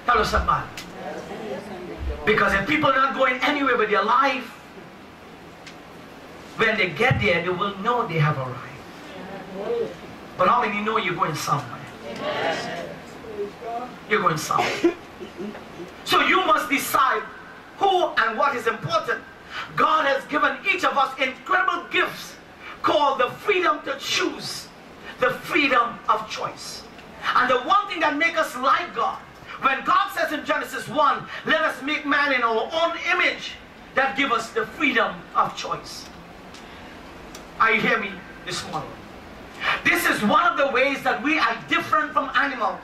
Hello, somebody. Because if people are not going anywhere with their life, when they get there, they will know they have arrived. But how many know you're going somewhere? You're going south. So you must decide who and what is important. God has given each of us incredible gifts called the freedom to choose, the freedom of choice. And the one thing that makes us like God, when God says in Genesis 1, let us make man in our own image, that give us the freedom of choice. Are you hear me this morning? This is one of the ways that we are different from animals.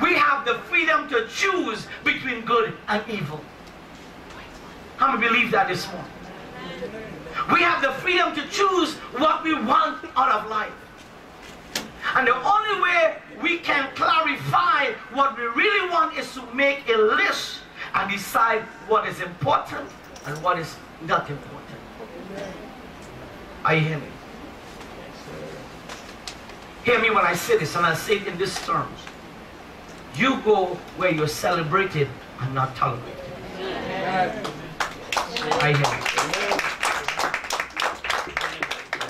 We have the freedom to choose between good and evil. How many believe that this morning? We have the freedom to choose what we want out of life. And the only way we can clarify what we really want is to make a list and decide what is important and what is not important. Are you hearing me? Hear me when I say this, and I say it in these terms. You go where you're celebrated and not tolerated. I hear.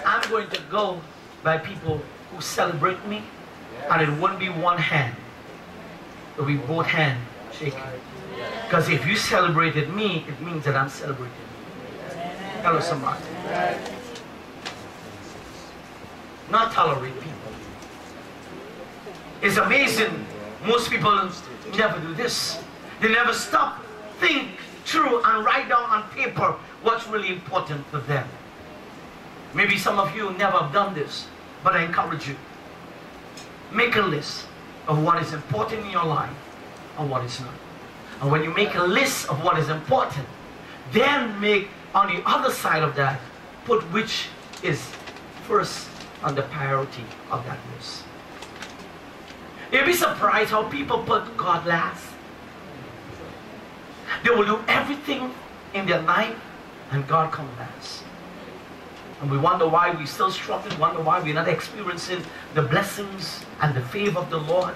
I'm going to go by people who celebrate me, and it won't be one hand. It'll be both hands shaking. Because if you celebrated me, it means that I'm celebrating you. Hello, somebody. Not tolerate people. It's amazing. Most people never do this. They never stop, think through, and write down on paper what's really important for them. Maybe some of you never have done this, but I encourage you. Make a list of what is important in your life and what is not. And when you make a list of what is important, then make on the other side of that, put which is first on the priority of that list. You'll be surprised how people put God last. They will do everything in their life and God come last. And we wonder why we still struggle, wonder why we're not experiencing the blessings and the favor of the Lord.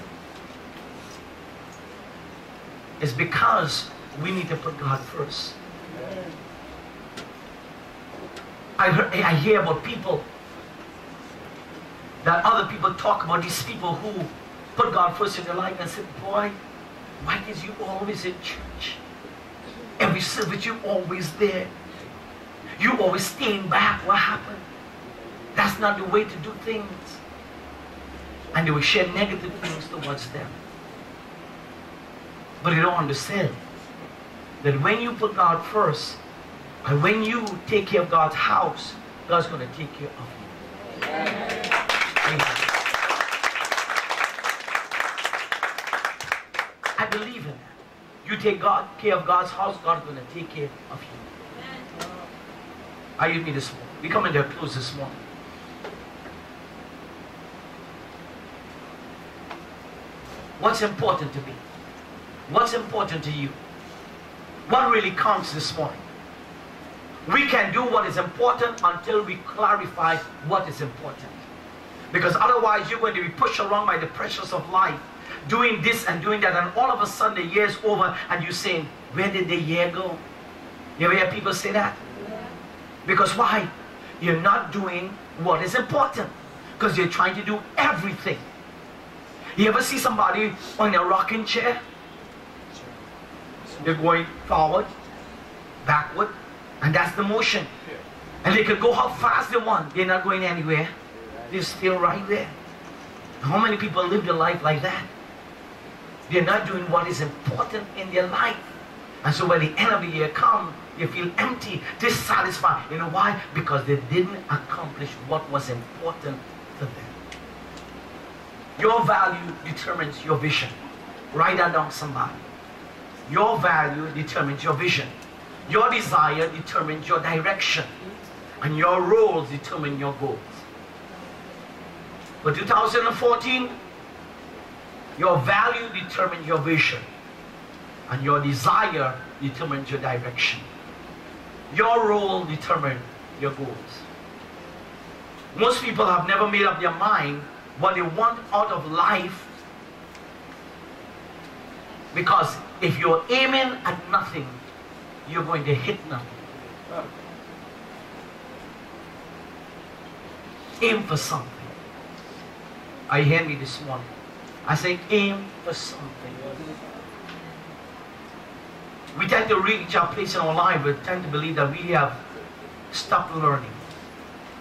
It's because we need to put God first. I, heard, I hear about people that other people talk about these people who put God first in their life and said, boy, why is you always in church? Every service you always there. You always staying back. What happened? That's not the way to do things. And they will share negative things towards them. But they don't understand that when you put God first, And when you take care of God's house, God's going to take care of you. Amen. I believe in that. You take God care of God's house, God's going to take care of you. Are you with me this morning? We come into a close this morning. What's important to me? What's important to you? What really counts this morning? We can do what is important until we clarify what is important. Because otherwise, you're going to be pushed along by the pressures of life, doing this and doing that, and all of a sudden, the year's over, and you're saying, Where did the year go? You ever hear people say that? Because why? You're not doing what is important. Because you're trying to do everything. You ever see somebody on a rocking chair? They're going forward, backward, and that's the motion. And they can go how fast they want. They're not going anywhere. They're still right there. How many people live their life like that? They're not doing what is important in their life. And so when the end of the year comes, you feel empty, dissatisfied. You know why? Because they didn't accomplish what was important to them. Your value determines your vision. Write that down, somebody. Your value determines your vision. Your desire determines your direction. And your roles determine your goals. For 2014, your value determines your vision. And your desire determines your direction. Your role determines your goals. Most people have never made up their mind what they want out of life because if you're aiming at nothing, you're going to hit nothing. Aim for something. Are you hearing me this morning? I say aim for something. We tend to reach our place in our life, we tend to believe that we have stopped learning.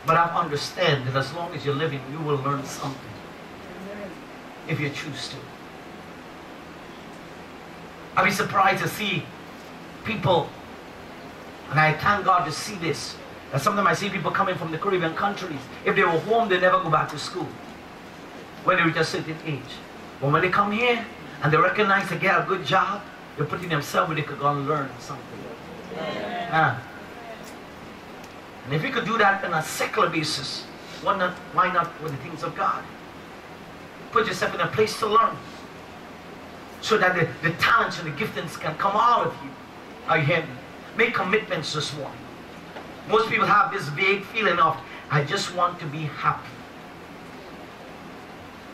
But I understand that as long as you're living, you will learn something. If you choose to. I'd be surprised to see people, and I thank God to see this, that sometimes I see people coming from the Caribbean countries. If they were home, they never go back to school when they reach a certain age. But when they come here and they recognize they get a good job, they're putting themselves where they could go and learn something. Ah. And if you could do that on a secular basis, why not, why not with the things of God? Put yourself in a place to learn. So that the, the talents and the giftings can come out of you. Are you hearing me? Make commitments this morning. Most people have this vague feeling of, I just want to be happy.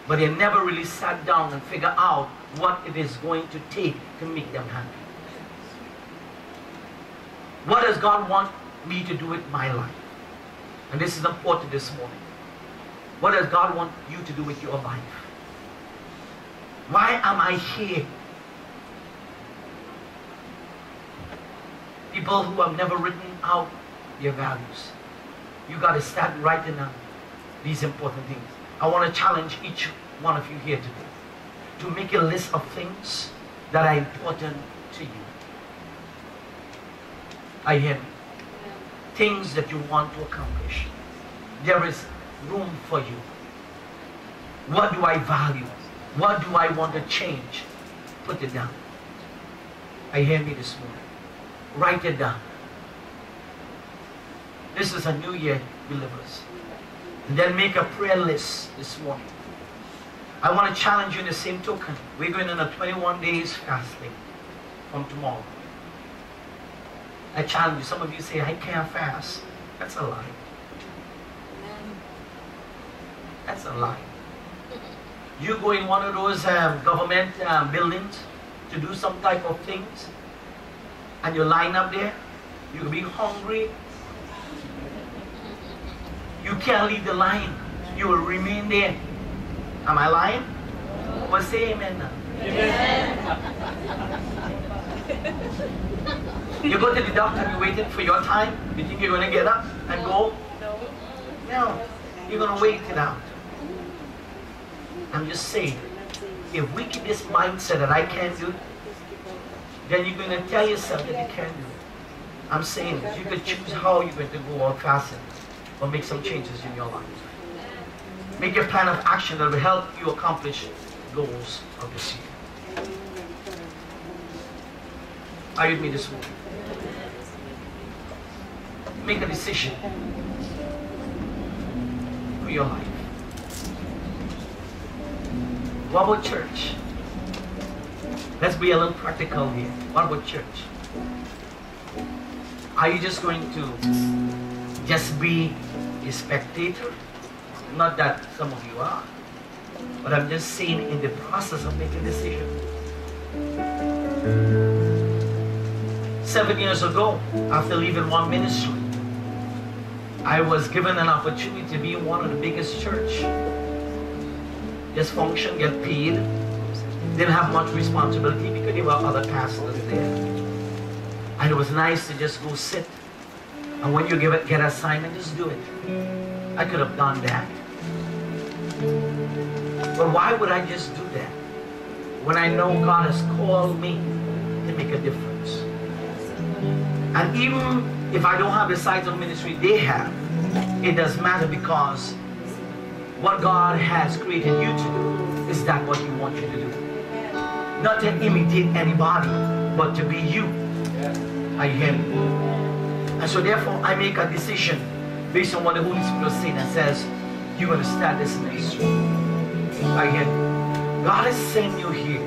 But they never really sat down and figure out what it is going to take to make them happy. What does God want me to do with my life? And this is important this morning. What does God want you to do with your life? Why am I here? People who have never written out their values. You got to start writing down these important things. I want to challenge each one of you here today to make a list of things that are important to you. I hear me. Things that you want to accomplish. There is room for you. What do I value? What do I want to change? Put it down. I hear me this morning. Write it down. This is a new year, believers. And then make a prayer list this morning. I want to challenge you in the same token. We're going on a 21 days fasting from tomorrow. I challenge you. Some of you say, I can't fast. That's a lie. That's a lie. You go in one of those um, government um, buildings to do some type of things, and you line up there, you will be hungry. You can't leave the line. You will remain there. Am I lying? Well, say amen now. You go to the doctor, you're waiting for your time. You think you're going to get up and go? No. You're going to wait it out. I'm just saying, if we keep this mindset that I can't do then you're going to tell yourself that you can't do it. I'm saying you could choose how you're going to go on fasting or make some changes in your life. Make a plan of action that will help you accomplish goals of this year. Are you with me this morning? Make a decision for your life. What about church? Let's be a little practical here. What about church? Are you just going to just be a spectator? Not that some of you are. But I'm just saying in the process of making decision. Seven years ago, after leaving one ministry, I was given an opportunity to be in one of the biggest church. Just function, get paid. Didn't have much responsibility because there were other pastors there. And it was nice to just go sit. And when you give it, get assignment, just do it. I could have done that. But why would I just do that? When I know God has called me to make a difference. And even if I don't have the size of ministry they have, it does matter because what God has created you to do is that what He wants you to do. Not to imitate anybody, but to be you. I hear me. And so therefore I make a decision based on what the Holy Spirit is saying and says, you're going to start this ministry. Hear. God has sent you here.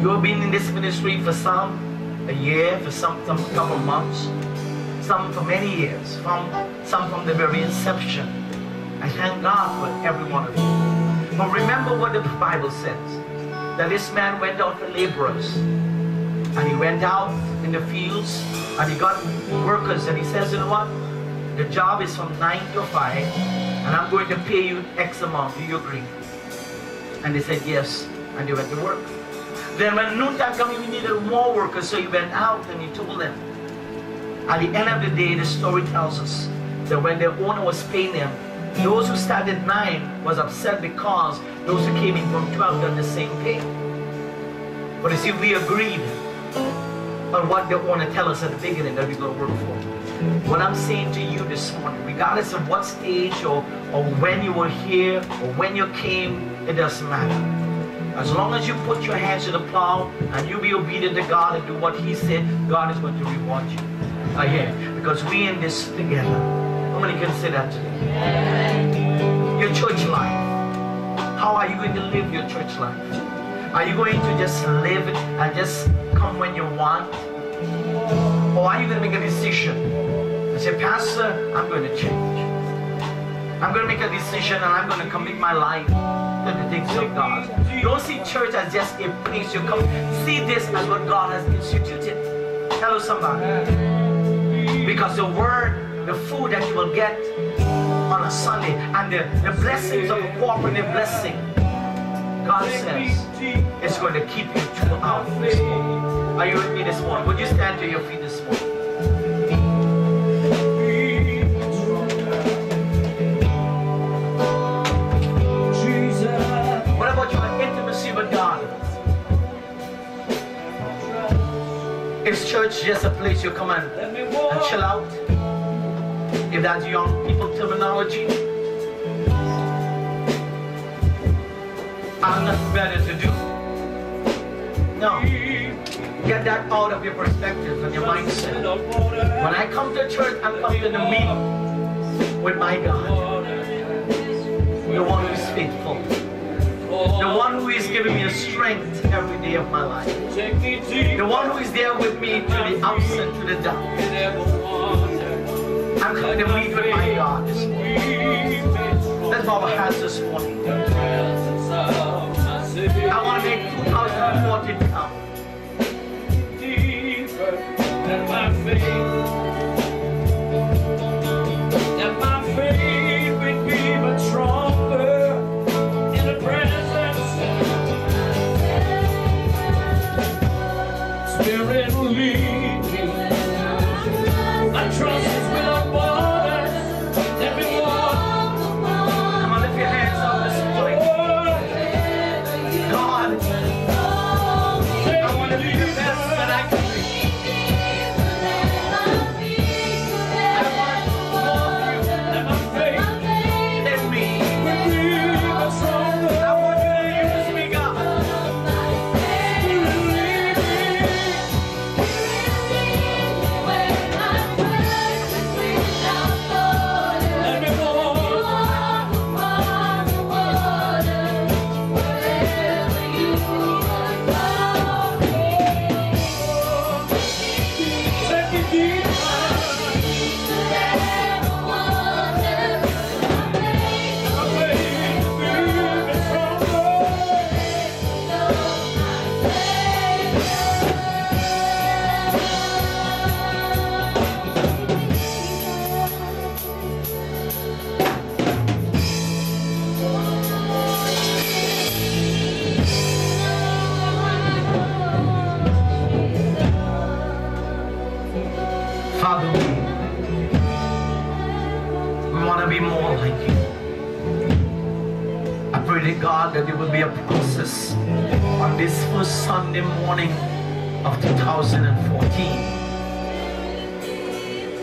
You have been in this ministry for some a year, for some, some couple months, some for many years, some, some from the very inception. I thank God for every one of you. But remember what the Bible says, that this man went out for laborers. And he went out in the fields and he got workers and he says, you know what? The job is from 9 to 5 and I'm going to pay you X amount. Do you agree? And they said yes. And they went to work. Then when noontime came, we needed more workers, so he went out and he told them. At the end of the day, the story tells us that when the owner was paying them, those who started 9 was upset because those who came in from 12 got the same pay. But you see, we agreed on what they want to tell us at the beginning that we're going to work for. What I'm saying to you this morning, regardless of what stage or, or when you were here or when you came, it doesn't matter. As long as you put your hands to the plow and you be obedient to God and do what He said, God is going to reward you. I hear because we in this together. How many can say that today? Your church life. How are you going to live your church life? Are you going to just live and just come when you want? Or are you going to make a decision and say, Pastor, I'm going to change. I'm going to make a decision and I'm going to commit my life to the things of God. Don't see church as just a place you come. See this as what God has instituted. Hello, somebody. Because the word, the food that you will get on a Sunday, and the, the blessings of a cooperative blessing, God says, it's going to keep you this morning. Are you with me this morning? Would you stand to your feet this morning? What about your intimacy with God? Is church just a place you come and, and chill out? If that's young people terminology. I'm better to do. No. Get that out of your perspective and your mindset. When I come to church, I'm coming to meet with my God. The one who is faithful. The one who is giving me the strength every day of my life. The one who is there with me to the ups and to the downs. I'm coming to meet with my God this morning. Let's bow our hands this morning. I want to make 2014 Be a process on this first Sunday morning of 2014.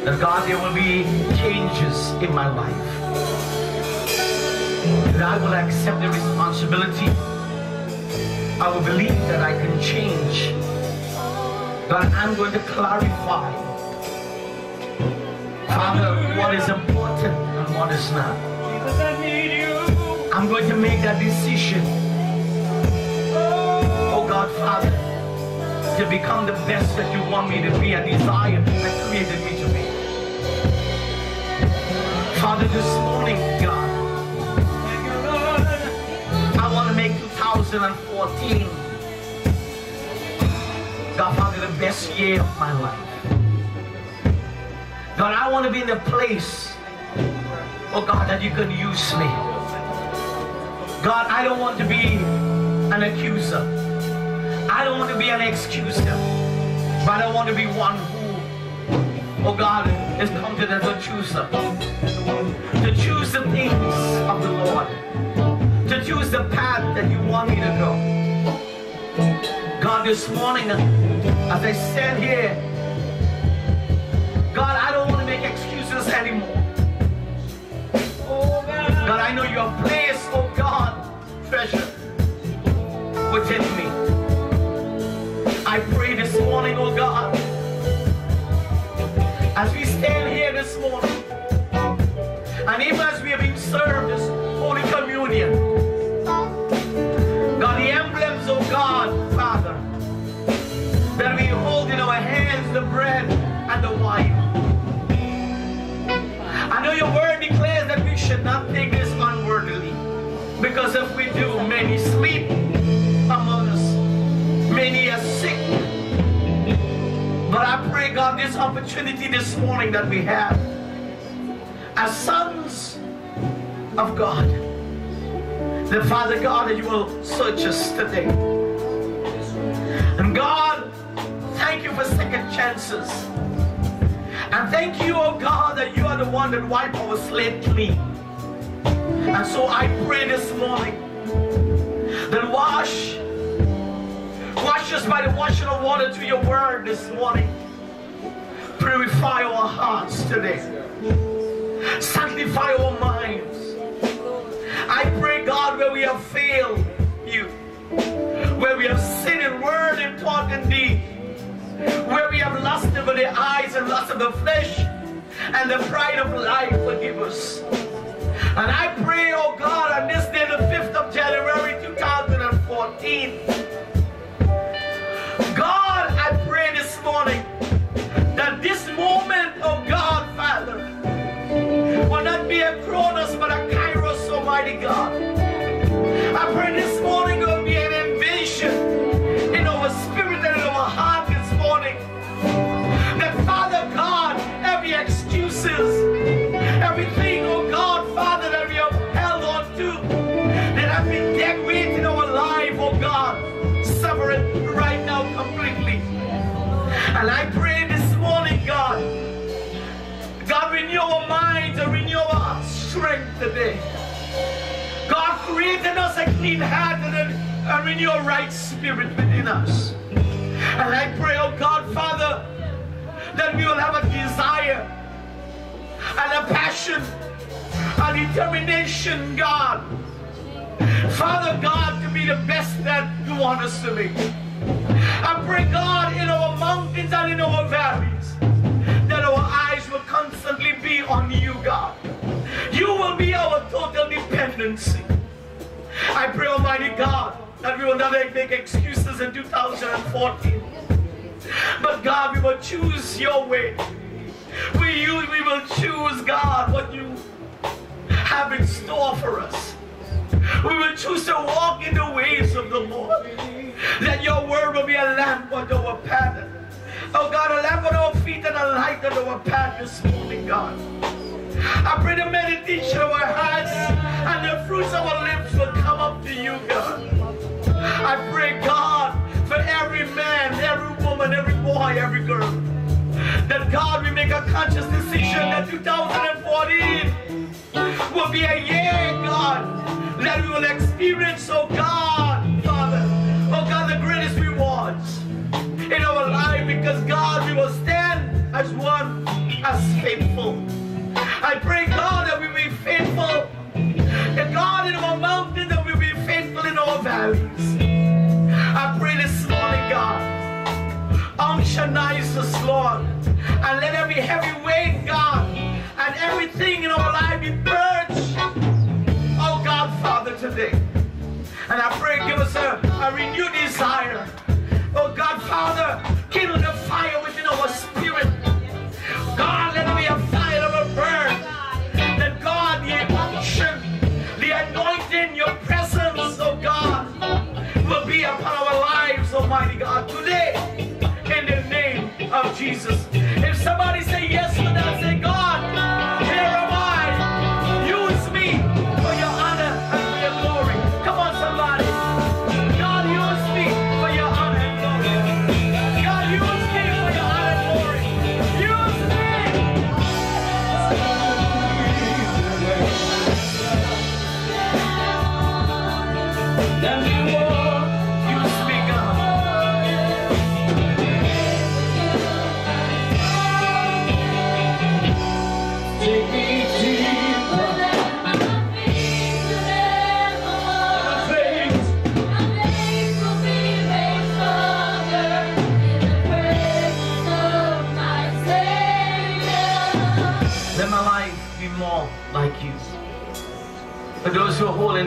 That God, there will be changes in my life. That I will accept the responsibility. I will believe that I can change. God, I'm going to clarify, Father, what is important and what is not. I'm going to make that decision. Father, to become the best that you want me to be, a desire that created me to be. Father, this morning, God. I want to make 2014, God, Father, the best year of my life. God, I want to be in a place, oh God, that you can use me. God, I don't want to be an accuser. I don't want to be an excuser. But I don't want to be one who, oh God, is counted as a chooser. To choose the things of the Lord. To choose the path that you want me to go. God, this morning, as I stand here, God, I don't want to make excuses anymore. God, I know you have placed, oh God, treasure within me. I pray this morning, oh God, as we stand here this morning, and even as we have been served this Holy Communion, God, the emblems, oh God, Father, that we hold in our hands the bread and the wine. I know your word declares that we should not take this unworthily. Because if we do, many sleep pray, God, this opportunity this morning that we have as sons of God, the Father God, that you will search us today. And God, thank you for second chances. And thank you, oh God, that you are the one that wiped our slate clean. And so I pray this morning that wash, wash us by the washing of water to your word this morning. Purify our hearts today. Sanctify our minds. I pray, God, where we have failed you, where we have sinned in word and thought and deed, where we have lusted over the eyes and lust of the flesh and the pride of life, forgive us. And I pray, oh God, on this day, the 5th of January 2014, God, I pray this morning that this moment, of God, Father, will not be a Chronos but a Kairos, Almighty God. I pray this morning will be an invasion in our spirit and in our heart this morning. That Father God, every excuses, everything, oh God, Father, that we have held on to, that have been dead weight in our life, oh God, suffer it right now completely. And I pray God, God, renew our minds and renew our strength today. God, create in us a clean heart and, and uh, renew a right spirit within us. And I pray, oh God, Father, that we will have a desire and a passion, a determination, God. Father God, to be the best that you want us to be. I pray, God, in our mountains and in our valleys, constantly be on you, God. You will be our total dependency. I pray, Almighty God, that we will not make excuses in 2014. But God, we will choose your way. We, you, we will choose, God, what you have in store for us. We will choose to walk in the ways of the Lord. That your word will be a lamp unto our path. Oh God, a lamp on our feet and a light on our path this morning, God. I pray the meditation of our hearts and the fruits of our lips will come up to you, God. I pray, God, for every man, every woman, every boy, every girl. That God, we make a conscious decision that 2014 will be a year, God, that we will experience, oh God, Father, oh God, the greatest rewards in our life because God, we will stand as one, as faithful. I pray, God, that we be faithful. That God, in our mountain, that we be faithful in our valleys. I pray this morning, God, unctionize us, Lord, and let every heavy weight, God, and everything in our life be purged. Oh God, Father, today. And I pray, give us a, a renewed desire. God, Father, kindle the fire within our spirit.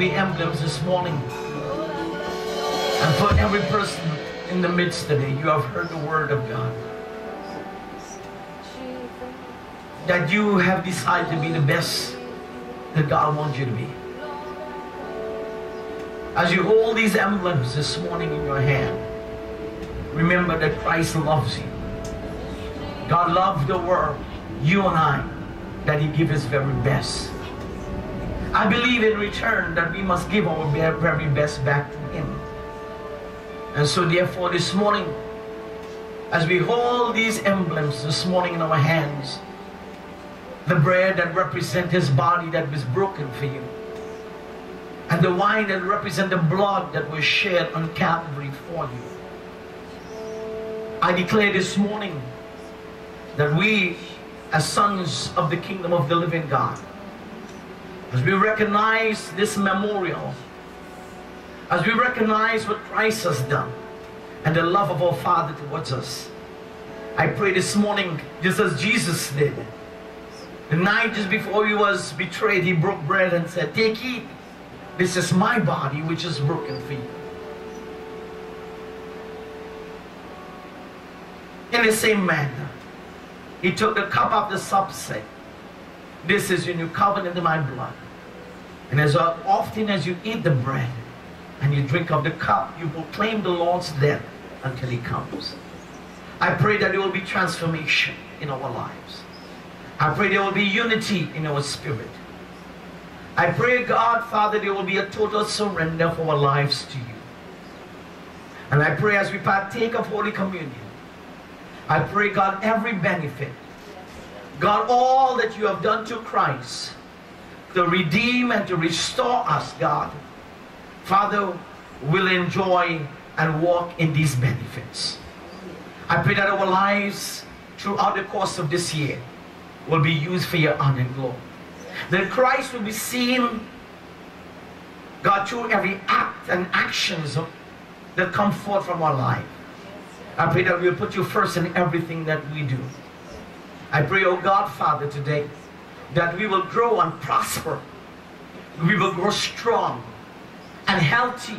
The emblems this morning, and for every person in the midst today, you have heard the word of God. That you have decided to be the best that God wants you to be. As you hold these emblems this morning in your hand, remember that Christ loves you. God loved the world, you and I, that He give His very best. I believe in return that we must give our very best back to Him. And so, therefore, this morning, as we hold these emblems this morning in our hands, the bread that represents His body that was broken for you, and the wine that represents the blood that was shed on Calvary for you. I declare this morning that we, as sons of the kingdom of the living God, as we recognize this memorial, as we recognize what Christ has done and the love of our Father towards us, I pray this morning, just as Jesus did, the night just before he was betrayed, he broke bread and said, Take, it. This is my body which is broken for you. In the same manner, he took the cup of the supper, This is your new covenant in my blood. And as often as you eat the bread and you drink of the cup, you proclaim the Lord's death until he comes. I pray that there will be transformation in our lives. I pray there will be unity in our spirit. I pray, God, Father, there will be a total surrender of our lives to you. And I pray as we partake of Holy Communion, I pray, God, every benefit, God, all that you have done to Christ to redeem and to restore us, God, Father, will enjoy and walk in these benefits. I pray that our lives throughout the course of this year will be used for your honor and glory. That Christ will be seen, God, through every act and actions that come forth from our life. I pray that we'll put you first in everything that we do. I pray, oh God, Father, today, that we will grow and prosper. We will grow strong and healthy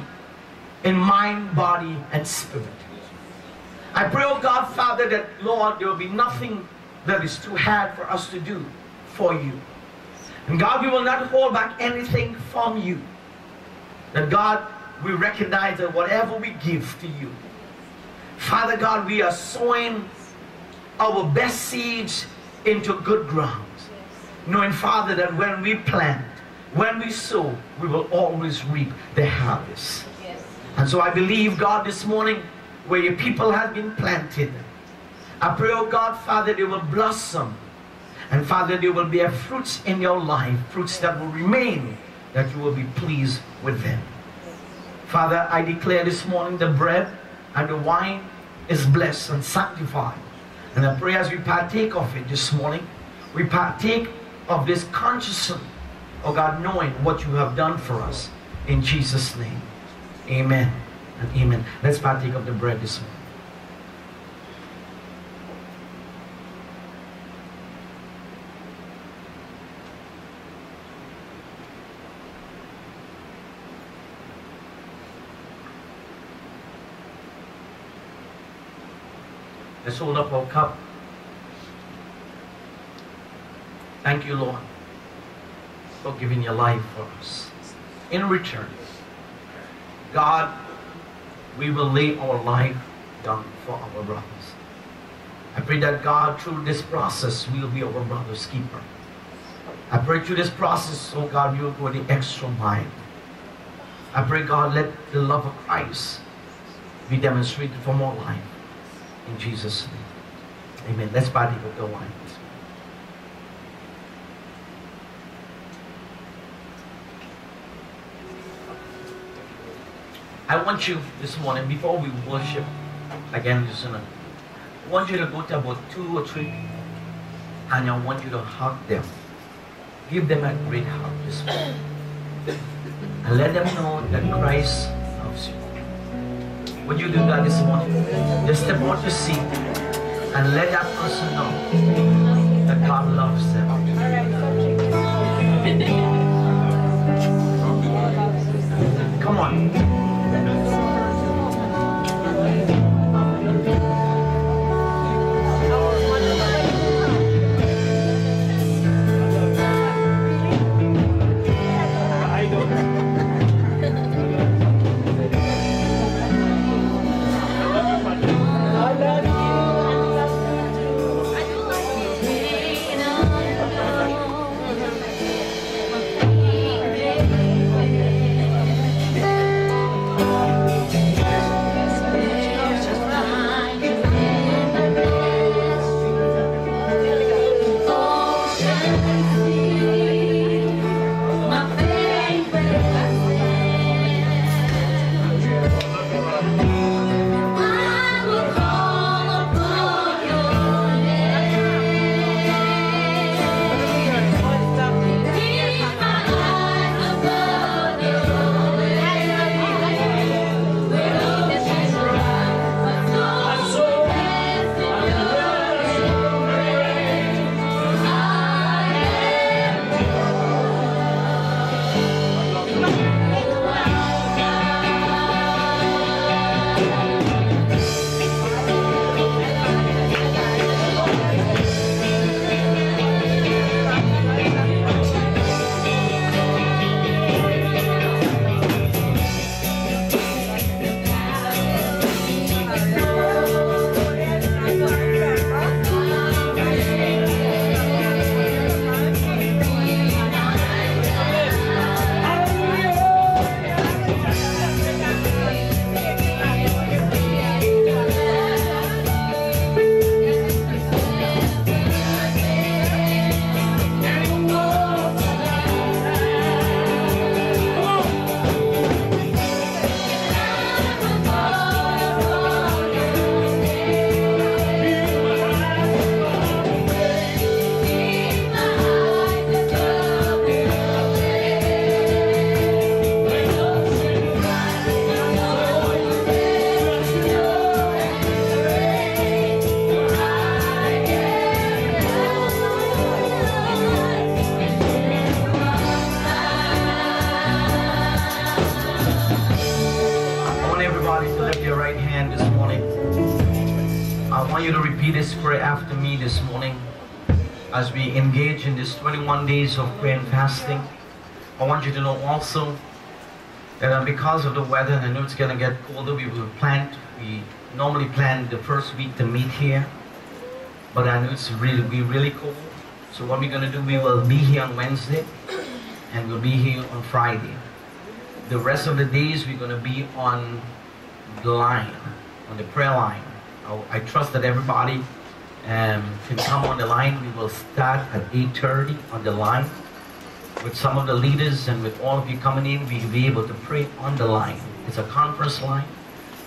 in mind, body, and spirit. I pray, oh God, Father, that, Lord, there will be nothing that is too hard for us to do for you. And God, we will not hold back anything from you. That God, we recognize that whatever we give to you, Father God, we are sowing our best seeds into good grounds. Knowing, Father, that when we plant, when we sow, we will always reap the harvest. And so I believe, God, this morning, where your people have been planted, I pray, oh God, Father, they will blossom. And Father, there will bear fruits in your life, fruits that will remain, that you will be pleased with them. Father, I declare this morning the bread and the wine is blessed and sanctified. And I pray as we partake of it this morning, we partake of this consciously, oh God, knowing what you have done for us. In Jesus' name. Amen and amen. Let's partake of the bread this morning. Let's hold up our cup. Thank you, Lord, for giving your life for us. In return, God, we will lay our life down for our brothers. I pray that God, through this process, will be our brother's keeper. I pray through this process, oh God, you will go the extra mile. I pray, God, let the love of Christ be demonstrated from our life. In Jesus' name. Amen. Let's partake of the wine. I want you this morning, before we worship, again, in a, I want you to go to about two or three, and I want you to hug them. Give them a great hug this morning. And let them know that Christ loves you. Would you do that this morning? Just step out your seat and let that person know that God loves them. Come on. 21 of prayer and fasting. I want you to know also that uh, because of the weather, and I know it's going to get colder, we will plan, we normally plan the first week to meet here, but I know it's really, be really cold. So what we're going to do, we will be here on Wednesday, and we'll be here on Friday the rest of the days we're going to be on the line, on the prayer line. I, I trust that everybody um, can come on the line. We will start at 8.30 on the line. With some of the leaders and with all of you coming in, we'll be able to pray on the line. It's a conference line.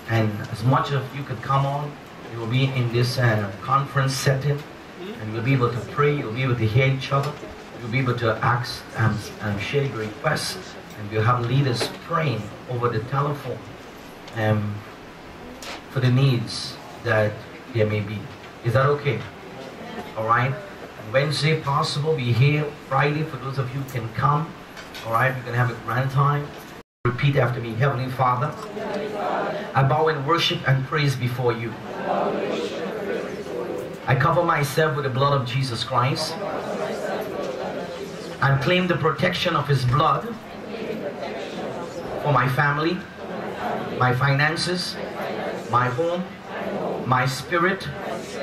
And as much of you could come on, you will be in this uh, conference setting. And you'll be able to pray. You'll be able to hear each other. You'll be able to ask and, and share your requests. And we'll have leaders praying over the telephone um, for the needs that there may be. Is that okay? All right. Wednesday possible. Be here Friday for those of you who can come. All right. We can have a grand time. Repeat after me, Heavenly Father. I bow in worship and praise before you. I cover myself with the blood of Jesus Christ and claim the protection of His blood for my family, my finances, my home, my spirit,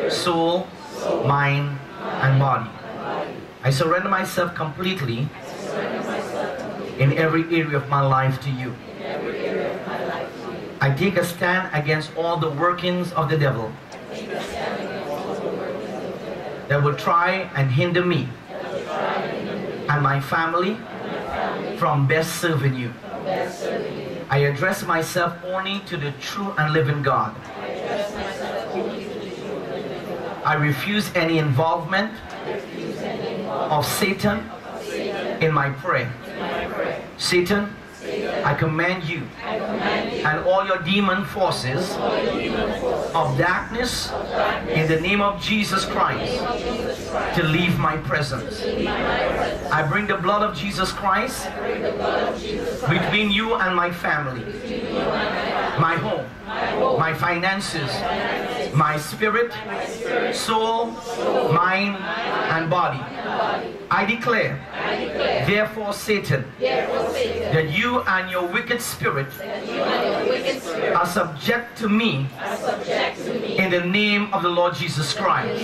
soul, mind, and body. I surrender myself completely in every area of my life to you. I take a stand against all the workings of the devil that will try and hinder me and my family from best serving you. I address myself only to the true and living God. I refuse any involvement of Satan in my prayer. Satan, I command you and all your demon forces of darkness in the name of Jesus Christ to leave my presence. I bring the blood of Jesus Christ between you and my family, my home, my finances, my spirit, soul, mind, and body. I declare, therefore, Satan, that you and your wicked spirit are subject to me in the name of the Lord Jesus Christ.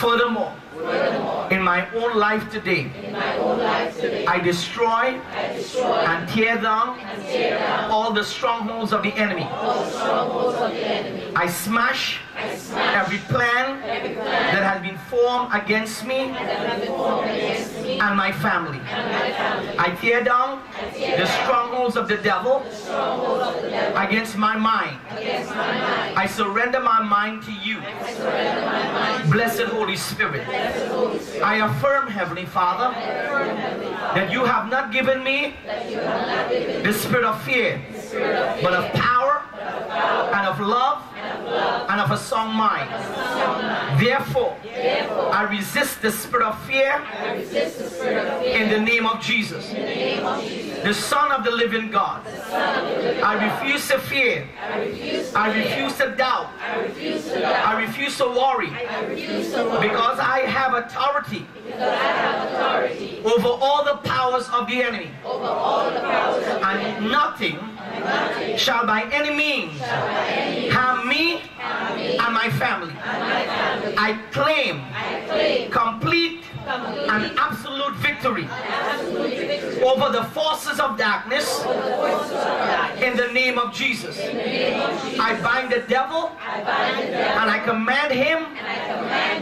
Furthermore, in my own life today, I destroy and tear down all the strongholds of the enemy. I smash every plan that has been formed against me and my family. I tear down the strongholds of the devil against my mind. I surrender my mind to you. Blessed Holy Spirit. I affirm, Heavenly Father, that you have not given me the spirit of fear, but of power and of love and of a sound mind. Therefore, I resist the spirit of fear in the name of Jesus, the Son of the living God. I refuse to fear. I refuse to doubt. I refuse to worry because I have authority over all the powers of the enemy. And nothing shall by any means harm me and my family. I claim complete and absolute victory over the forces of darkness in the name of Jesus. I bind the devil and I command him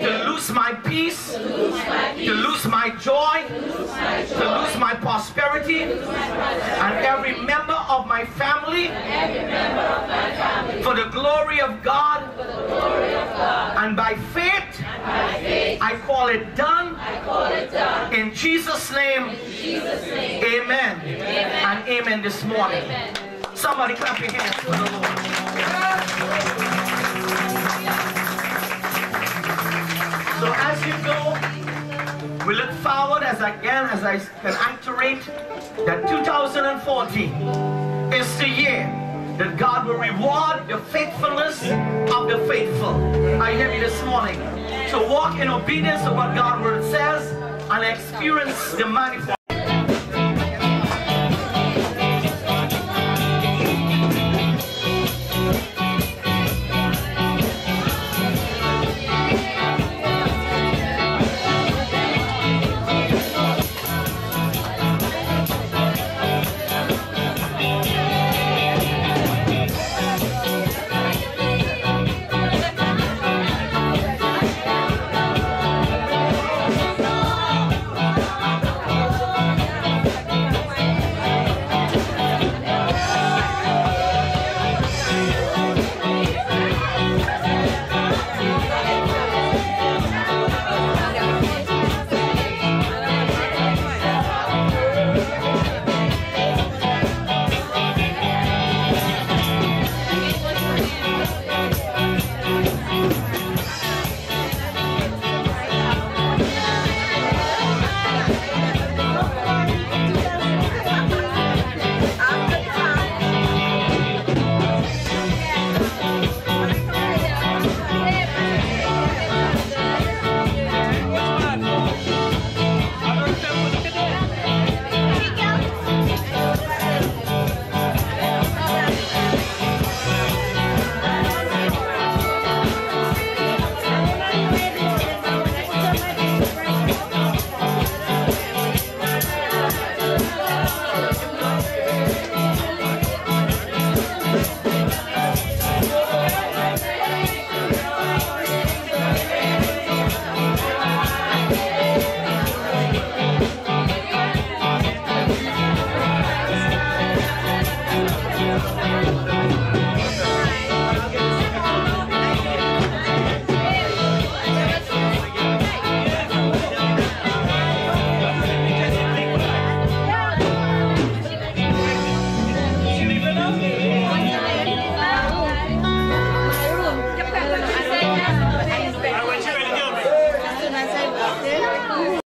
to lose my peace, to lose my joy, to lose my prosperity, and every member of my family for the glory of God. And by faith, I call it done. In Jesus' name, amen. And amen this morning. Somebody clap your hands for the Lord. So as you go, we look forward as again as I can iterate that 2014 is the year that God will reward the faithfulness of the faithful. I hear you this morning. To walk in obedience to what God's word says and experience the manifestation.